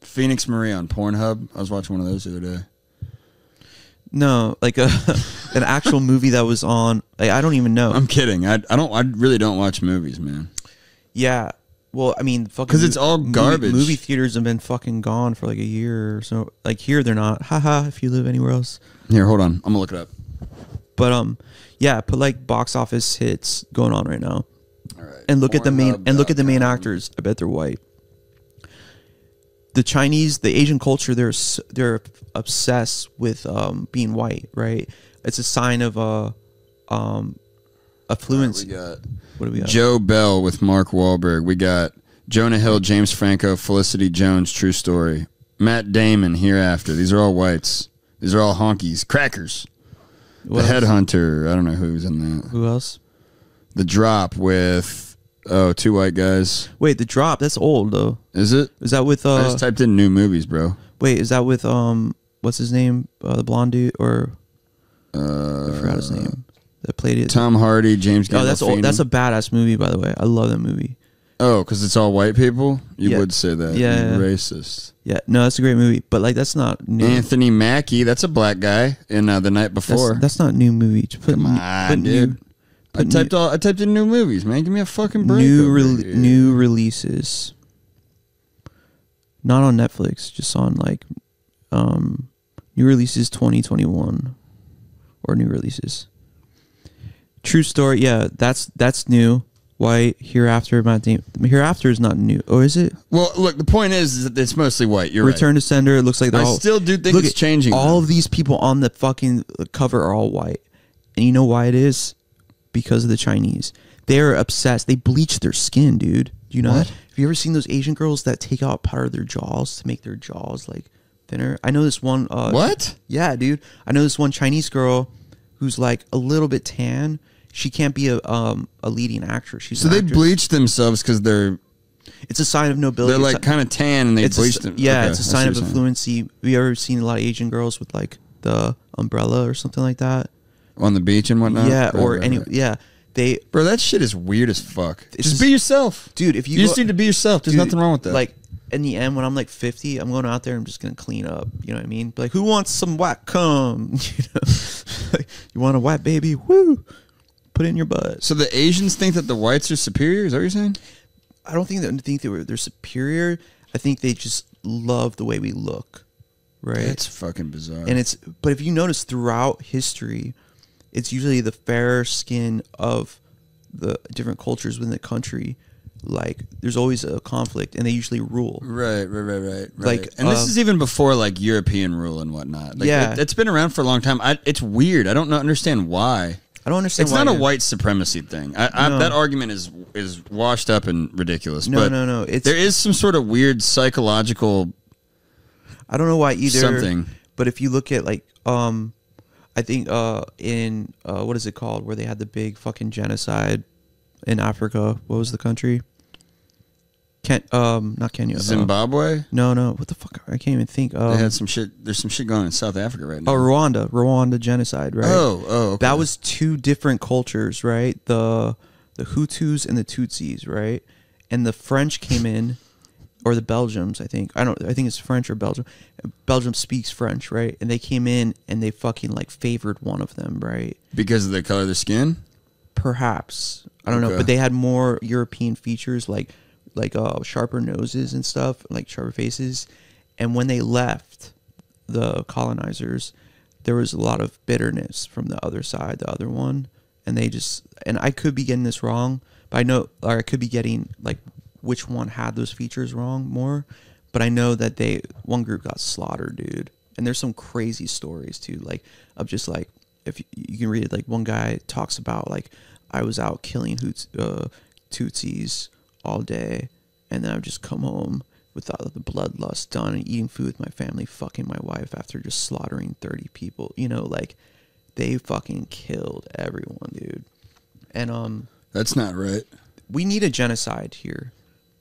Phoenix Marie on Pornhub? I was watching one of those the other day. No, like a an actual movie that was on. Like, I don't even know. I'm kidding. I I don't. I really don't watch movies, man. yeah. Well, I mean, fucking 'Cause it's all movie- garbage. Movie, theaters have been fucking gone for like a year or so. Like here, they're not. Haha. If you live anywhere else. Here, hold on. I'm gonna look it up. But um, yeah, put like box office hits going on right now, All right. and look at the main and look at the main actors. I bet they're white. The Chinese, the Asian culture, they're they're obsessed with um being white, right? It's a sign of uh um affluence. We got what do we got? Joe Bell with Mark Wahlberg. We got Jonah Hill, James Franco, Felicity Jones. True story. Matt Damon. Hereafter. These are all whites. These are all honkies. Crackers. What the else? Headhunter. I don't know who's in that. Who else? The Drop with oh two white guys. Wait, the drop. That's old though. Is it? Is that with Uh, I uh? just typed in new movies, bro. wait, is that with um? What's his name? Uh, the blonde dude or Uh, I forgot his name. That played it. Tom Hardy, James. Oh, that's old. That's a badass movie, by the way. I love that movie. oh, because it's all white people. You Yeah. would say that. Yeah. Racist. Yeah, no, that's a great movie, but like that's not new. Anthony Mackie. That's a black guy in uh, the night before. that's not new movie. Just put Come on, put dude. New, I typed all. I typed in new movies, man. Give me a fucking break. new, here. new releases. Not on Netflix, just on like um new releases 2021 or new releases. True story, yeah, that's that's new. White hereafter Matt Damon. Hereafter is not new. Or is it? Well, look. The point is, is that it's mostly white. You're Return to Sender. It looks like they're I all still do think Look it's at changing. All though. of these people on the fucking cover are all white. And you know why it is? Because of the Chinese. They're obsessed. They bleach their skin, dude. Do you know What? that? Have you ever seen those Asian girls that take out part of their jaws to make their jaws like thinner? I know this one uh What? Yeah, dude. I know this one Chinese girl who's like a little bit tan. She can't be a um a leading actress. She's So they actress. bleach themselves because they're It's a sign of nobility. they're like kind of tan and they bleach them. Yeah, Okay, it's a sign of you're saying. affluency. Have you ever seen a lot of Asian girls with like the umbrella or something like that? on the beach and whatnot. yeah, Right, or right, any right. yeah. They Bro, that shit is weird as fuck. Just just- be yourself, dude, if you You, go- just need to be yourself. There's dude, nothing wrong with that. Like in the end, when I'm like 50, I'm going out there. I'm just gonna clean up. You know what I mean? Like, who wants some whack cum? You know, like, you want a white baby? Woo! Put it in your butt. so the Asians think that the whites are superior. Is that what you're saying? I don't think that I think they were they're superior. I think they just love the way we look, right? That's fucking bizarre. and it's but if you notice throughout history it's usually the fairer skin of the different cultures within the country like there's always a conflict and they usually rule Right, right, right, right. right. Like, and this uh, is even before like European rule and whatnot. Like, Yeah. it, has been around for a long time. I, it's weird. I don't know, understand why. I don't understand It's not a white supremacy thing. I, I, No. That argument is is washed up and ridiculous. no but no no it's there is some sort of weird psychological i don't know why either something. but if you look at like um I think uh in uh what is it called where they had the big fucking genocide in Africa. What was the country? Ken um not Kenya. uh, Zimbabwe. no, no. What the fuck? I can't even think. Um, they had some shit. There's some shit going on in South Africa right now. oh, Rwanda. Rwanda genocide, right? oh, oh, okay. That was two different cultures, right? The the Hutus and the Tutsis, right? And the French came in, or the Belgians, I think. I don't. I think it's French or Belgium. Belgium speaks French, right? And they came in and they fucking like favored one of them, right? because of the color of their skin. Perhaps I don't know, but they had more European features, like like uh sharper noses and stuff, like sharper faces. And when they left, the colonizers, there was a lot of bitterness from the other side, the other one, and they just and I could be getting this wrong, but I know or I could be getting like which one had those features wrong more, but I know that they one group got slaughtered, dude. And there's some crazy stories too, like of just like if you, can read it, like one guy talks about like I was out killing Hoots, uh, Tutsis all day, and then I would just come home with all the bloodlust done and eating food with my family, fucking my wife after just slaughtering thirty people. You know, like they fucking killed everyone, dude. And um, That's not right. we need a genocide here.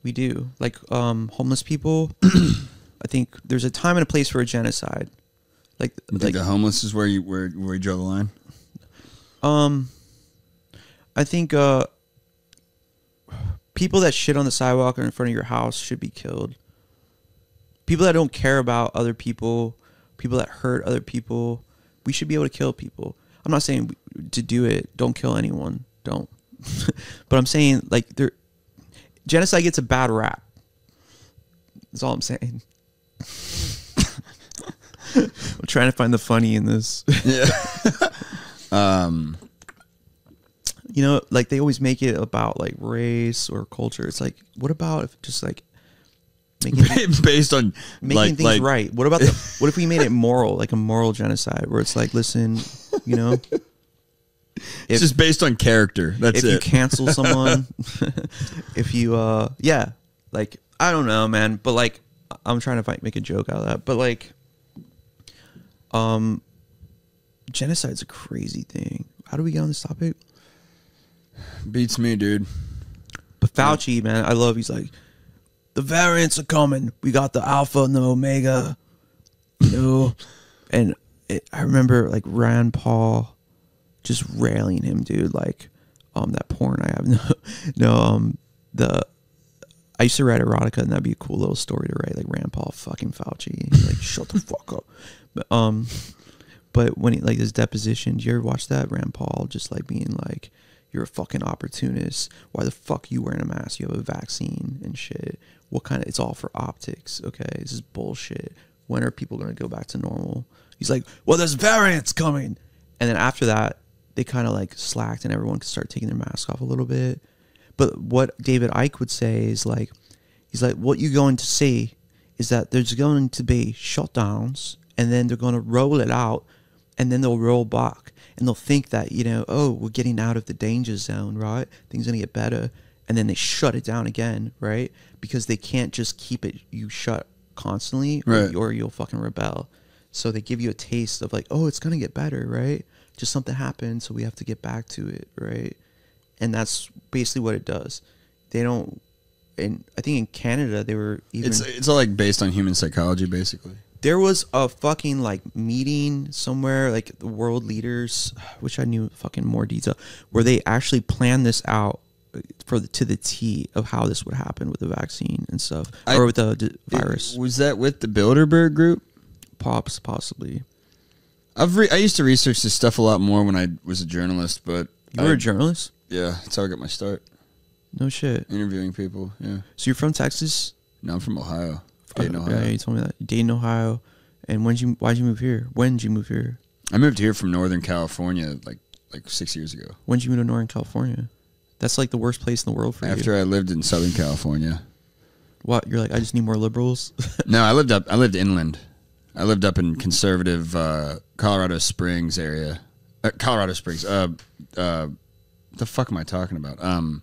We do. Like um homeless people. I think there's a time and a place for a genocide. Like You like the homeless is where you where where you draw the line? um I think uh people that shit on the sidewalk or in front of your house should be killed. People that don't care about other people, people that hurt other people, we should be able to kill people. I'm not saying to do it, don't kill anyone, don't. but I'm saying like there genocide gets a bad rap. That's all I'm saying. I'm trying to find the funny in this. Yeah. um, you know, like they always make it about like race or culture. It's like, what about if just like making based on making like things like right? What about the what if we made it moral, like a moral genocide, where it's like, listen, you know, it's just based on character. That's if you it. cancel someone, if you uh yeah, like I don't know, man, but like I'm trying to find, make a joke out of that, but like um genocide's a crazy thing. How do we get on this topic? Beats me, dude. But Fauci, man, I love. He's like, the variants are coming. We got the alpha and the omega, you know. and it, I remember like Rand Paul just railing him, dude. Like, um, that porn I have. No, no, um, the I used to write erotica, and that'd be a cool little story to write. Like Rand Paul fucking Fauci, like shut the fuck up. But um, but when he like his deposition, do you ever watch that Rand Paul just like being like, "You're a fucking opportunist. Why the fuck you wearing a mask? You have a vaccine and shit. What kind of? It's all for optics. Okay, this is bullshit. When are people gonna go back to normal?" He's like, "Well, there's variants coming," and then after that, they kind of like slacked, and everyone could start taking their mask off a little bit. But what David Icke would say is like, he's like, what you're going to see is that there's going to be shutdowns, and then they're going to roll it out, and then they'll roll back, and they'll think that you know, oh, we're getting out of the danger zone, right? Things are gonna get better, and then they shut it down again, right? Because they can't just keep it you shut constantly, or, Right. or you'll fucking rebel. So they give you a taste of like, oh, it's gonna get better, right? Just something happened, so we have to get back to it, right? And that's basically what it does. They don't, and I think in Canada they were even. It's it's all like based on human psychology, basically. There was a fucking like meeting somewhere, like the world leaders, which I knew fucking more detail, where they actually planned this out uh, for the to the T of how this would happen with the vaccine and stuff, I- or with the virus. Was that with the Bilderberg group? Pops possibly. I've re- I used to research this stuff a lot more when I was a journalist, but You were a journalist? yeah, that's how I got my start No shit. interviewing people. Yeah, So you're from Texas? no, I'm from Ohio, Dayton, Ohio. Yeah, you told me that. Dayton, Ohio. And when did you why'd you move here? When did you move here? I moved here from Northern California like like six years ago. When did you move to Northern California? That's like the worst place in the world for After you. After I lived in Southern California. What? You're like, I just need more liberals. No, I lived up. I lived inland. I lived up in conservative uh, Colorado Springs area. Uh, Colorado Springs. Uh, uh, the fuck am I talking about? Um,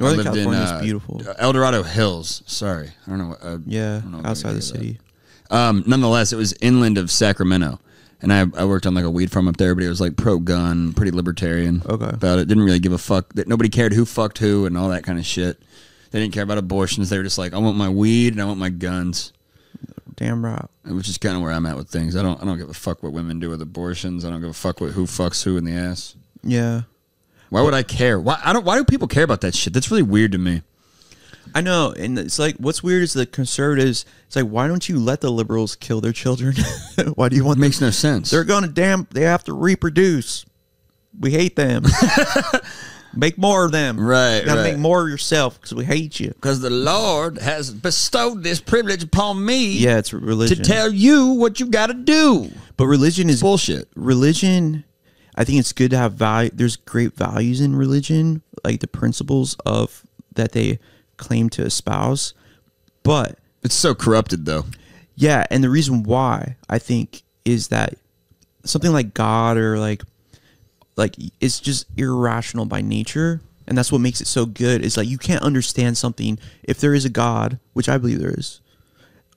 Northern California uh, is beautiful. El Dorado Hills. Sorry, I don't know. what- Uh, yeah, don't know outside the city. Um, nonetheless, it was inland of Sacramento, and I, I worked on like a weed farm up there, but it was like pro gun, pretty libertarian Okay. about it. Didn't really give a fuck that nobody cared who fucked who and all that kind of shit. They didn't care about abortions. They were just like, I want my weed and I want my guns, Damn right. which is kind of where I'm at with things. I don't I don't give a fuck what women do with abortions. I don't give a fuck what who fucks who in the ass. Yeah. Why would I care? Why I don't? Why do people care about that shit? That's really weird to me. I know, and it's like what's weird is the conservatives. It's like why don't you let the liberals kill their children? why do you want It makes no sense. They're gonna damn. They have to reproduce. We hate them. make more of them. Right, You gotta right. make more of yourself because we hate you. Because the Lord has bestowed this privilege upon me Yeah, it's religion to tell you what you got to do. but religion is Bullshit. religion. I think it's good to have value. There's great values in religion, like the principles of that they claim to espouse. But It's so corrupted, though. Yeah, and the reason why I think is that something like God or like like it's just irrational by nature, and that's what makes it so good. Is like you can't understand something if there is a God, which I believe there is.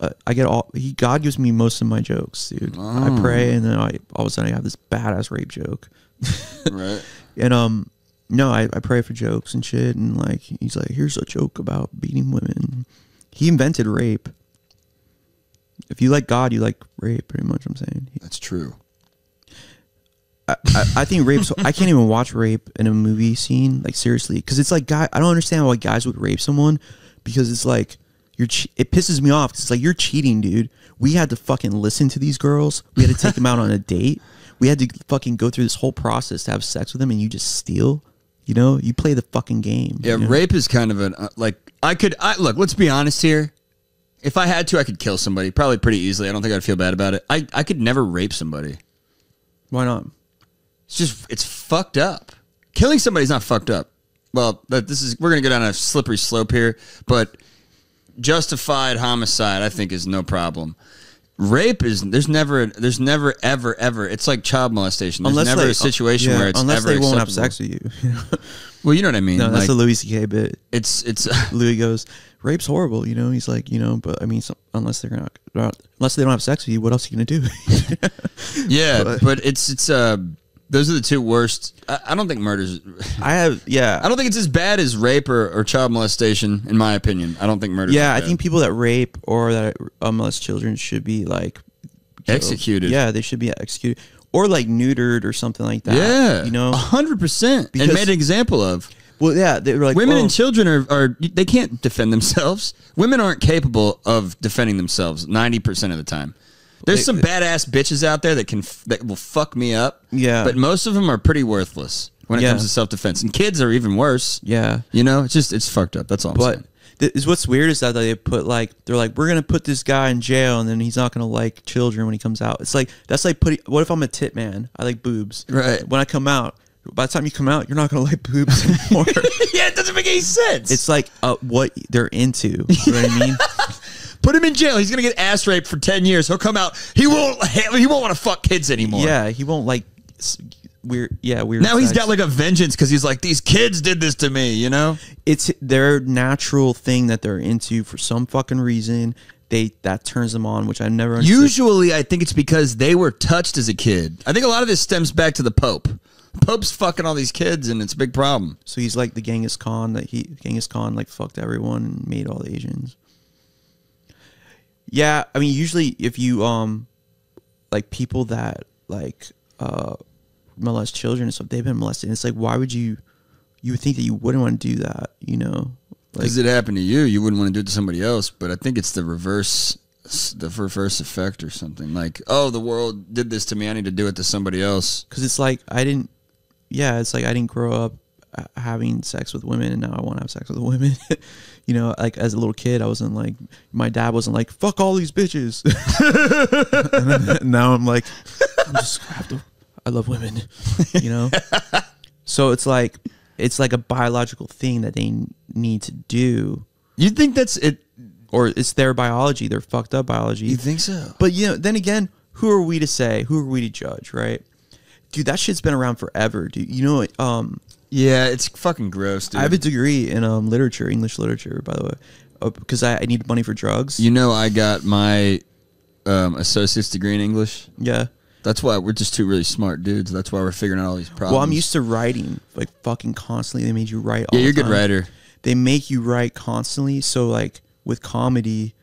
Uh, I get all he God gives me most of my jokes, dude. I pray, and then I all of a sudden I have this badass rape joke, Right. and um. No, I, I pray for jokes and shit, and like he's like, here's a joke about beating women. He invented rape. If you like God, you like rape. Pretty much, I'm saying. That's true. I, I, I think rape. I can't even watch rape in a movie scene. Like seriously, because it's like guy. I don't understand why guys would rape someone because it's like you're. It pisses me off. it's like you're cheating, dude. We had to fucking listen to these girls. We had to take them out on a date. We had to fucking go through this whole process to have sex with them, and you just steal. You know, you play the fucking game. Yeah, you know? rape is kind of an uh, like I could I look. Let's be honest here. If I had to, I could kill somebody probably pretty easily. I don't think I'd feel bad about it. I I could never rape somebody. Why not? It's just it's fucked up. Killing somebody's not fucked up. Well, this is we're gonna go down a slippery slope here, but justified homicide I think is no problem. Rape is there's never there's never ever ever it's like child molestation. There's never they- a situation yeah, where it's unless they won't have sex with you. you know? Well, you know what I mean. no, that's Like, the Louis C.K. bit. it's it's Louis goes, "Rape's horrible," you know. He's like, you know, but I mean, so, unless they're not, not, unless they don't have sex with you, what else are you gonna do? yeah, But- but it's it's uh those are the two worst. I, I don't think murders. I have, yeah, I don't think it's as bad as rape or, or child molestation, in my opinion. I don't think murder. yeah. I think people that rape or that uh, molest children should be like killed. Executed. Yeah, they should be executed or like neutered or something like that. Yeah, you know. hundred percent, and made an example of. Well, yeah, they were like Women oh, and children are, are they can't defend themselves. Women aren't capable of defending themselves ninety percent of the time. There's They- some badass bitches out there that can that will fuck me up. Yeah. but most of them are pretty worthless when it Yeah. comes to self defense, and kids are even worse. Yeah, You know, it's just it's fucked up. That's all I'm but is what's weird is that they put like they're like we're gonna put this guy in jail and then he's not gonna like children when he comes out. It's like that's like putting. What if I'm a tit man? I like boobs. Right. When I come out, by the time you come out, you're not gonna like boobs anymore. yeah, it doesn't make any sense. it's like uh, what they're into. You know what I mean? Put him in jail. He's gonna get ass raped for ten years. He'll come out. He won't. He won't want to fuck kids anymore. yeah, he won't like weird. Yeah, weird. Now he's got like a vengeance because he's like these kids did this to me. You know. it's their natural thing that they're into for some fucking reason. They that turns them on, which I never understood. Usually, I think it's because they were touched as a kid. I think a lot of this stems back to the Pope. Pope's fucking all these kids, and it's a big problem. So he's like the Genghis Khan that he Genghis Khan like fucked everyone and made all the Asians. Yeah, I mean usually if you um like people that like uh molest children and stuff, they've been molested. And it's like why would you you would think that you wouldn't want to do that, you know? Like Because it happened to you, you wouldn't want to do it to somebody else. But I think it's the reverse, the reverse effect or something. Like, oh, the world did this to me. I need to do it to somebody else. cuz it's like I didn't yeah, it's like I didn't grow up having sex with women and now I want to have sex with women. you know, like as a little kid I wasn't like my dad wasn't like fuck all these bitches. and then, now I'm like I'm just I have to I love women, you know? so it's like it's like a biological thing that they need to do You think that's it? or it's their biology, their fucked up biology. You think so? But you know, then again, who are we to say? Who are we to judge, right? Dude, that shit's been around forever, dude. You know, um, Yeah, it's fucking gross, dude. I have a degree in um, literature, English literature, by the way, because I, I need money for drugs. you know, I got my um, associate's degree in English. yeah, That's why we're just two really smart dudes. That's why we're figuring out all these problems. Well, I'm used to writing like fucking constantly. They made you write. All Yeah, you're a good time. writer. They make you write constantly. So like with comedy,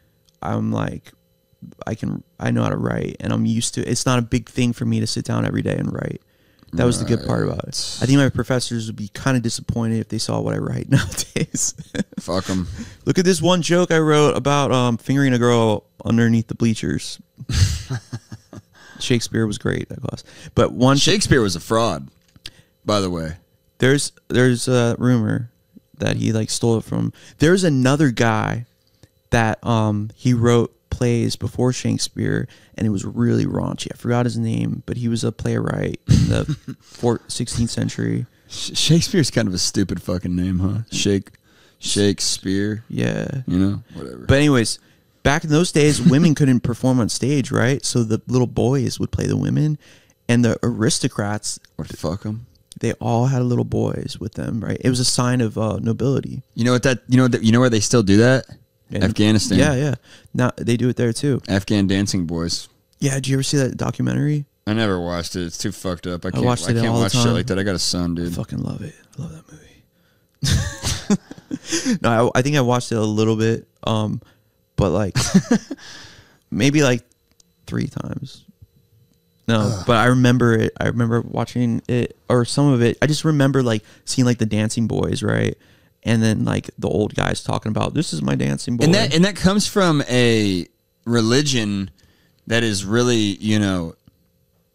I'm like, I can I know how to write, and I'm used to. It's not a big thing for me to sit down every day and write. That was the good part about it. I think my professors would be kind of disappointed if they saw what I write nowadays. Fuck them. Look at this one joke I wrote about um, fingering a girl underneath the bleachers. Shakespeare was great that class, but one Shakespeare was a fraud, by the way. there's there's a rumor that he like stole it from. There's another guy that um he wrote plays before Shakespeare, and it was really raunchy. I forgot his name, but he was a playwright in the four, 16th century. Sh- Shakespeare's kind of a stupid fucking name, huh? Shake, Shakespeare. Yeah, You know, whatever. But anyways, back in those days, women couldn't perform on stage, right? So the little boys would play the women, and the aristocrats or fuck them. they all had little boys with them, right? It was a sign of uh, nobility. You know what that? You know what? You know where they still do that? And- Afghanistan. Yeah, yeah. Now they do it there too. Afghan dancing boys. Yeah. Did you ever see that documentary? I never watched it. It's too fucked up. I can't. I, watched it can't all the watch shit like that. I got a son, dude. I fucking love it. I love that movie. no, I, I think I watched it a little bit, um, but like maybe like three times. No, but I remember it. I remember watching it or some of it. I just remember like seeing like the dancing boys, right? And then like the old guys talking about this is my dancing boy. And that and that comes from a religion that is really, you know,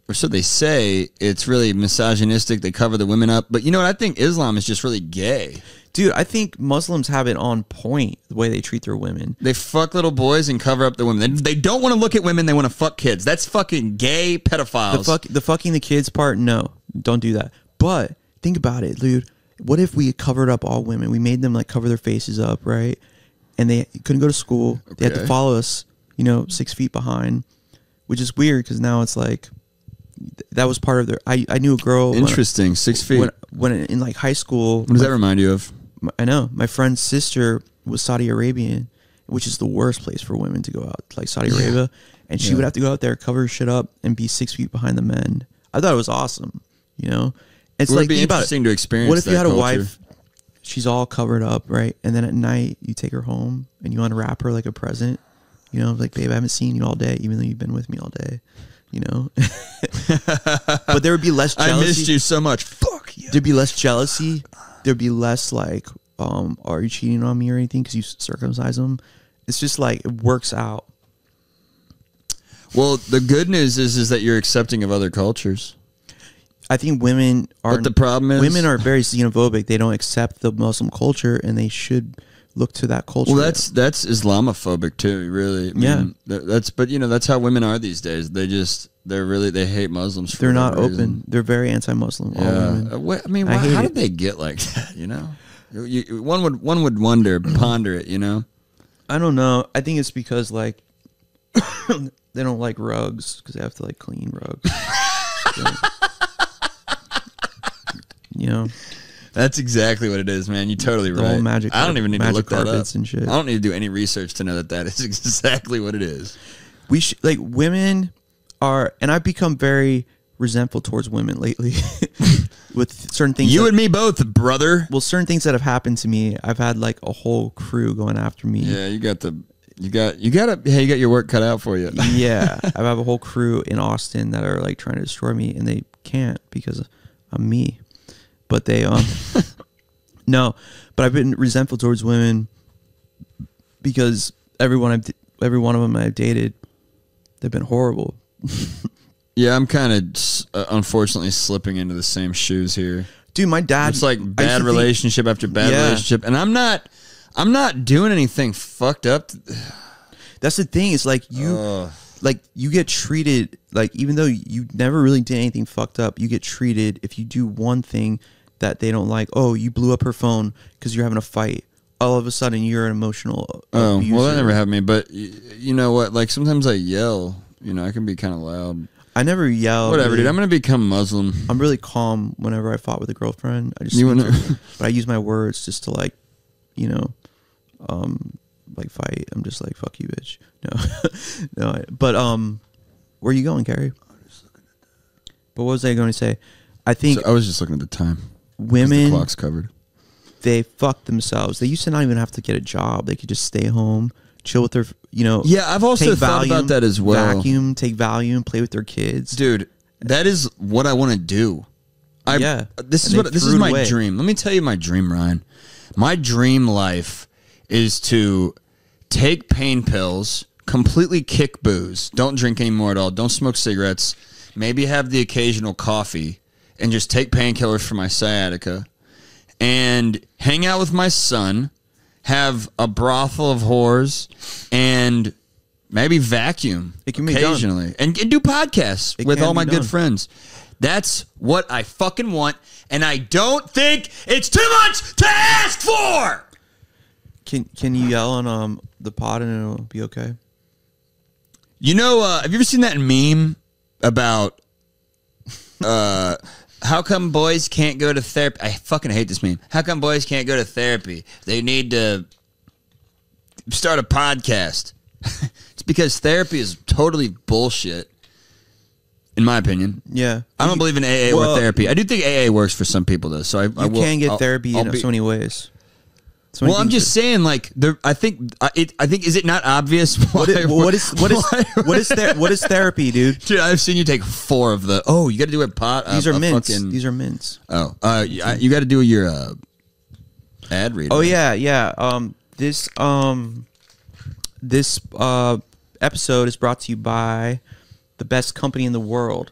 or so they say. It's really misogynistic. They cover the women up. But you know what? I think Islam is just really gay. Dude, I think Muslims have it on point the way they treat their women. They fuck little boys and cover up the women. They, they don't want to look at women. They want to fuck kids. That's fucking gay pedophiles. The fuck, the fucking the kids part, no, don't do that. But think about it, dude. What if we covered up all women? We made them like cover their faces up, right? And they couldn't go to school. They had to follow us, you know, six feet behind, which is weird because now it's like th- that was part of their. I I knew a girl. when- Interesting. Six feet. When, when in like high school, what does that remind you of? my- I know my friend's sister was Saudi Arabian, which is the worst place for women to go out, like Saudi Arabia. And she Yeah. would have to go out there, cover shit up, and be six feet behind the men. I thought it was awesome. You know, it's It would like be think about it. interesting to experience What if you had a wife? She's all covered up, right? And then at night you take her home and you unwrap her like a present. You know, like babe, I haven't seen you all day, even though you've been with me all day. You know, but there would be less jealousy I missed you so much. Fuck you. there'd be less jealousy. There'd be less like, um, are you cheating on me or anything because you circumcise them? It's just like it works out. Well, the good news is is that you're accepting of other cultures. I think women are. But the problem is women are very xenophobic. They don't accept the Muslim culture, and they should look to that culture. Well, that's that's Islamophobic too. Really, I Yeah. mean, that's but you know that's how women are these days. They just they're really they hate Muslims. For they're not whatever open. They're very anti-Muslim. Yeah. Uh, wha- I mean, why, hate how it. did they get like that? You know, You- you- one would one would wonder, ponder it. You know, I don't know. I think it's because like they don't like rugs because they have to like clean rugs. So, you know. that's exactly what it is, man. You totally The right. magic I don't even need to look that up. and shit. I don't need to do any research to know that that is exactly what it is. we sh- like women are and i've become very resentful towards women lately with certain things You that- and me both, brother. well certain things that have happened to me i've had like a whole crew going after me Yeah, you got the you got you got a hey, you got your work cut out for you. yeah i have a whole crew in austin that are like trying to destroy me and they can't because i'm me but they um no but i've been resentful towards women because everyone i've every one of them i've dated they've been horrible Yeah, I'm kind of uh, unfortunately slipping into the same shoes here. dude my dad It's like bad to think- relationship after bad Yeah. relationship, and I'm not, I'm not doing anything fucked up. That's the thing. It's like you, Ugh. Like you get treated like even though you never really did anything fucked up, you get treated if you do one thing that they don't like. Oh, you blew up her phone because you're having a fight. All of a sudden, you're an emotional. Oh abuser. well, that never happened to me. But y- you know what? Like sometimes I yell. You know, I can be kind of loud. I never yell. Whatever, really. dude. I'm gonna become Muslim. I'm really calm whenever I fought with a girlfriend. I just You wanna- but I use my words just to like, you know, um, like fight. I'm just like fuck you, bitch. No, no. But um, where are you going, Carrie? But what was I going to say? I think So I was just looking at the time. 'cause The women clock's covered. they fuck themselves. They used to not even have to get a job. They could just stay home, chill with their, you know. Yeah, I've also take thought about that as well. Vacuum, take Valium, play with their kids. dude that is what i want to do I, Yeah. this is what this is my away. dream let me tell you my dream ryan my dream life is to take pain pills completely kick booze don't drink anymore at all don't smoke cigarettes maybe have the occasional coffee and just take painkillers for my sciatica and hang out with my son have a brothel of whores and maybe vacuum It can done. occasionally and, and do podcasts It with all my good friends. That's what I fucking want, and I don't think it's too much to ask for. Can can you yell on um the pod and it'll be okay? You know, uh, have you ever seen that meme about uh, how come boys can't go to therapy? I fucking hate this meme. How come boys can't go to therapy? They need to start a podcast. it's because therapy is totally bullshit, in my opinion. Yeah, I don't believe in AA Well- or therapy. I do think AA works for some people though. So I, I You will, can get I'll- therapy I'll in be- so many ways. So well, I'm just saying, like, there. I think, I, it, I think, is it not obvious? What is, why- what is what is why- what is ther- what is therapy, dude? Dude, I've seen you take four of the. Oh, you got to do a pot. These a, are mints. fucking- These are mints. oh, uh, you, you got to do your uh, ad read. Oh right? yeah, yeah. Um, this um, this uh episode is brought to you by the best company in the world.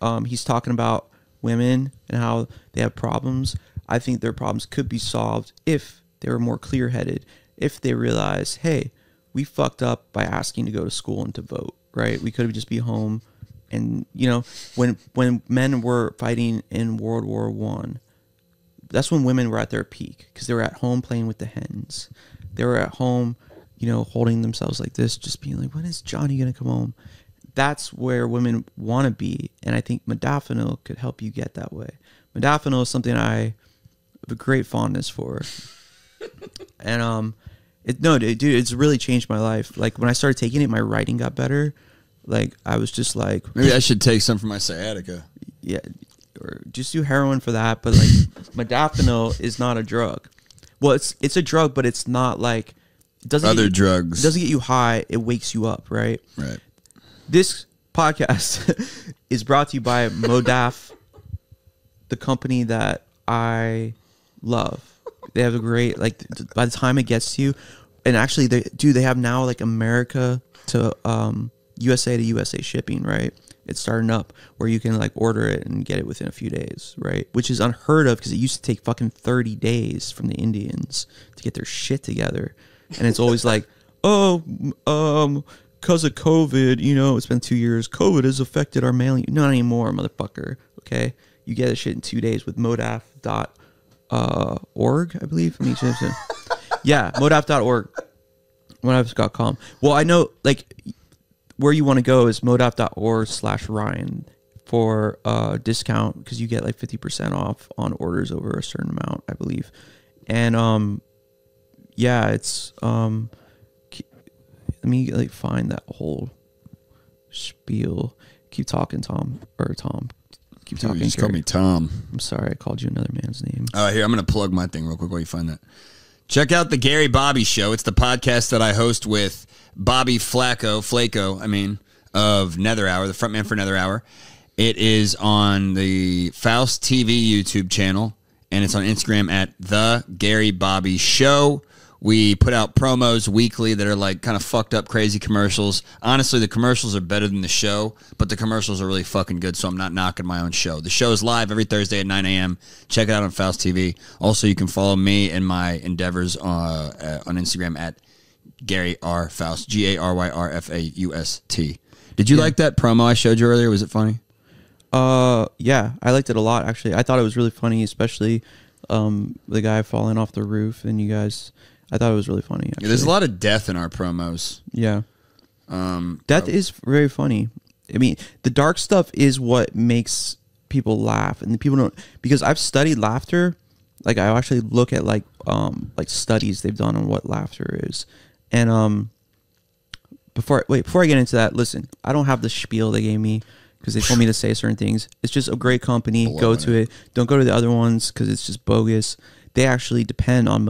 Um, he's talking about women and how they have problems. I think their problems could be solved if they were more clear-headed. If they realize, hey, we fucked up by asking to go to school and to vote. Right? We could have just be home. And you know, when when men were fighting in World War One, that's when women were at their peak because they were at home playing with the hens. They were at home, you know, holding themselves like this, just being like, "When is Johnny gonna come home?" That's where women want to be, and I think modafinil could help you get that way. Modafinil is something I have a great fondness for, and um, it no, dude, it's really changed my life. Like when I started taking it, my writing got better. Like I was just like, Maybe I should take some for my sciatica. yeah, or just do heroin for that. But like, modafinil is not a drug. Well, it's it's a drug, but it's not like it doesn't Other you, drugs. It doesn't get you high. It wakes you up, right? Right. This podcast is brought to you by Modaf, the company that I love. They have a great like. By the time it gets to you, and actually, they do. They have now like America to um, USA to USA shipping. Right, it's starting up where you can like order it and get it within a few days. Right, which is unheard of because it used to take fucking thirty days from the Indians to get their shit together, and it's always like, oh, um, because of COVID, you know, it's been two years. COVID has affected our mailing. Not anymore, motherfucker. Okay, you get a shit in two days with modaf dot uh, org, I believe. Let me check this. yeah, modaf.org. Modaf.com. Well, I know like where you want to go is modaf.org slash Ryan for uh discount because you get like 50% off on orders over a certain amount, I believe. And um yeah, it's um let me like find that whole spiel. Keep talking, Tom or Tom. Keep talking. you just call me Tom. I'm sorry, I called you another man's name. Uh, here, I'm going to plug my thing real quick while you find that. Check out the Gary Bobby Show. It's the podcast that I host with Bobby Flacco, Flaco, I mean, of Nether Hour, the frontman for Nether Hour. It is on the Faust TV YouTube channel, and it's on Instagram at the Gary Bobby Show. We put out promos weekly that are like kind of fucked up, crazy commercials. Honestly, the commercials are better than the show, but the commercials are really fucking good, so I'm not knocking my own show. The show is live every Thursday at 9 a.m. Check it out on Faust TV. Also, you can follow me and my endeavors uh, uh, on Instagram at Gary R. Faust, G A R Y R F A U S T. Did you like that promo I showed you earlier? Was it funny? Uh, yeah, I liked it a lot. Actually, I thought it was really funny, especially um the guy falling off the roof, and you guys. I thought it was really funny. Yeah, there's a lot of death in our promos. Yeah, Um, is very funny. I mean, the dark stuff is what makes people laugh, and the people don't because I've studied laughter. Like I actually look at like um like studies they've done on what laughter is, and um before wait before I get into that, listen, I don't have the spiel they gave me. because they told me to say certain things. It's just a great company. go to it. Don't go to the other ones because it's just bogus. They actually depend on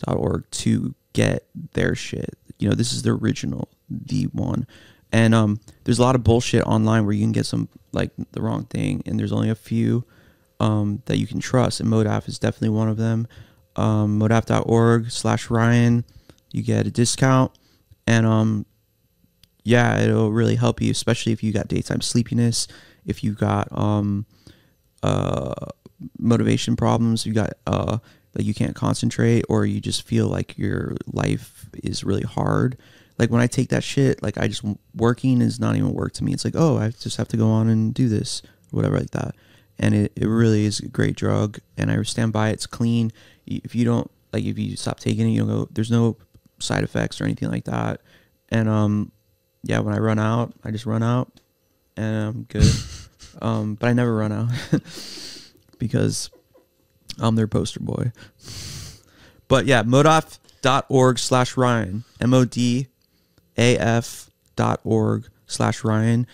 modaf.org to get their shit. You know, this is the original, the one. And um, there's a lot of bullshit online where you can get some like the wrong thing, and there's only a few um, that you can trust, and Modaf is definitely one of them. Um, modaf.org slash Ryan, you get a discount, and um, yeah, it'll really help you, especially if you got daytime sleepiness, if you got um, uh, motivation problems, you got uh, like you can't concentrate, or you just feel like your life is really hard. Like when I take that shit, like I just working is not even work to me. It's like, oh, I just have to go on and do this, or whatever like that. And it, it really is a great drug, and I stand by it. It's clean. If you don't like, if you stop taking it, you don't go. There's no side effects or anything like that. And um, yeah, when I run out, I just run out, and I'm good. um, but I never run out because I'm their poster boy. But yeah, modaf.org slash Ryan. M O D A F dot org slash Ryan.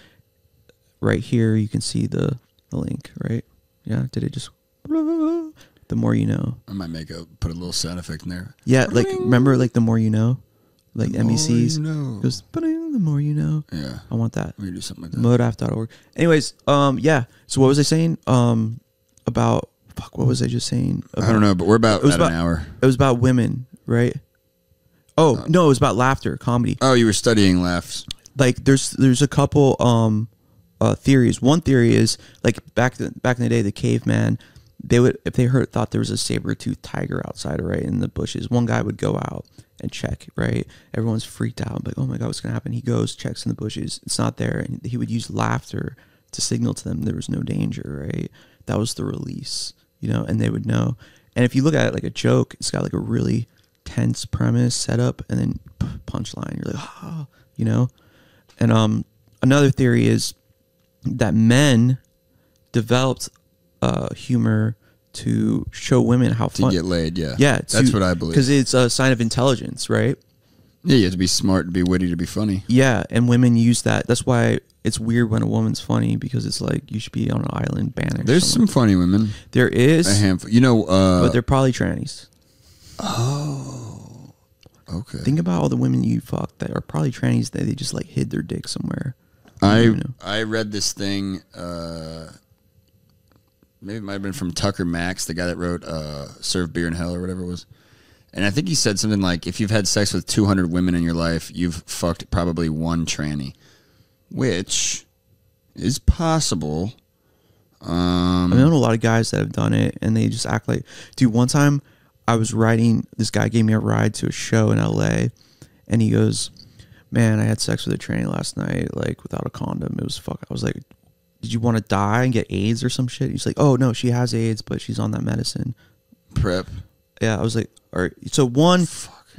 Right here, you can see the, the link, right? Yeah, did it just. The more you know. I might make a put a little sound effect in there. Yeah, like, remember, like, the more you know? Like The more MECs. you know. Goes, "Ba-ding, the more you know. Yeah, I want that. we do something like that. modaf.org. Anyways, um, yeah. So what was I saying? Um, about fuck. What was I just saying? About, I don't know, but we're about It was about- an hour. It was about women, right? Oh no, it was about laughter, comedy. Oh, you were studying laughs. Like there's there's a couple um uh theories. One theory is like back the, back in the day, the caveman. They would if they heard thought there was a saber toothed tiger outside, right in the bushes. One guy would go out and check, right? Everyone's freaked out, like, oh my god, what's gonna happen? He goes, checks in the bushes, it's not there, and he would use laughter to signal to them there was no danger, right? That was the release, you know, and they would know. And if you look at it like a joke, it's got like a really tense premise setup and then punchline. You're like, ah, you know. And um, another theory is that men developed uh, humor to show women how To fun. get laid, yeah. yeah, That's what I believe. Because it's a sign of intelligence, right? Yeah, you have to be smart to be witty to be funny. Yeah, and women use that. That's why it's weird when a woman's funny because it's like you should be on an island banished. There's some funny women. There is A handful. You know, uh, but they're probably trannies. Oh, okay. Think about all the women you fucked that are probably trannies that they just like hid their dick somewhere. I I read this thing. Uh, maybe it might have been from Tucker Max, the guy that wrote uh, "Serve Beer in Hell" or whatever it was. And I think he said something like, "If you've had sex with 200 women in your life, you've fucked probably one tranny," which is possible. Um, I, know a lot of guys that have done it, and they just act like, dude. One time, I was riding. This guy gave me a ride to a show in L.A., and he goes, "Man, I had sex with a tranny last night, like without a condom. It was fuck." I was like, "Did you want to die and get AIDS or some shit?" He's like, "Oh no, she has AIDS, but she's on that medicine." PrEP. Yeah, I was like, "All right." So one,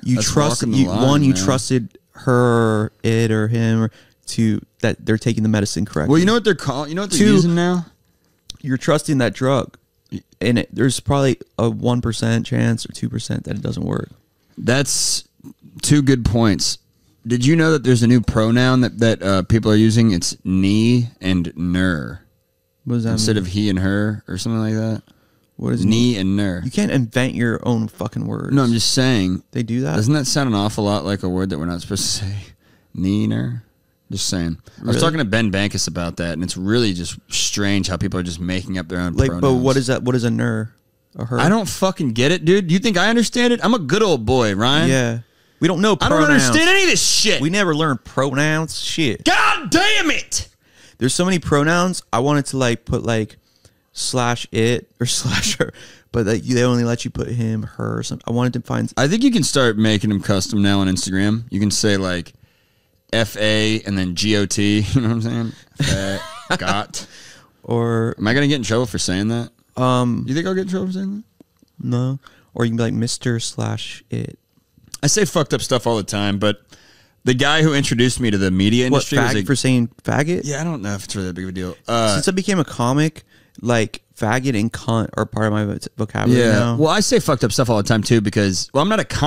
you That's trusted walking the you line, one you man. trusted her, it or him, or to that they're taking the medicine correctly. Well, you know what they're calling. You know what they're Two- using now. you're trusting that drug, and it, there's probably a one percent chance or two percent that it doesn't work. That's two good points. Did you know that there's a new pronoun that that uh, people are using? It's knee and ner What does that instead mean? of he and her or something like that. What is Knee and ner. You can't invent your own fucking words. No, I'm just saying. they do that. Doesn't that sound an awful lot like a word that we're not supposed to say? Neener? Just saying. I was talking to Ben Bankas about that, and it's really just strange how people are just making up their own like, pronouns. but what is that? What is a ner? A her? I don't fucking get it, dude. You think I understand it? I'm a good old boy, Ryan. Yeah, we don't know. I don't understand any of this shit. We never learned pronouns. Shit. God damn it! There's so many pronouns. I wanted to like put like slash it or slash her, but like they only let you put him, her, or something. I wanted to find. I think you can start making them custom now on Instagram. You can say like F A and then G O T. You know what I'm saying? Got. Or Am I gonna get in trouble for saying that? um You think I'll get in trouble for saying that? no, or you can be like Mister slash it. I say fucked up stuff all the time, but the guy who introduced me to the media What industry was fag like, for saying faggot? yeah, I don't know if it's really that big of a deal. Uh, Since I became a comic, like faggot and cunt are part of my vocabulary yeah, now. well, I say fucked up stuff all the time too because well, I'm not a com.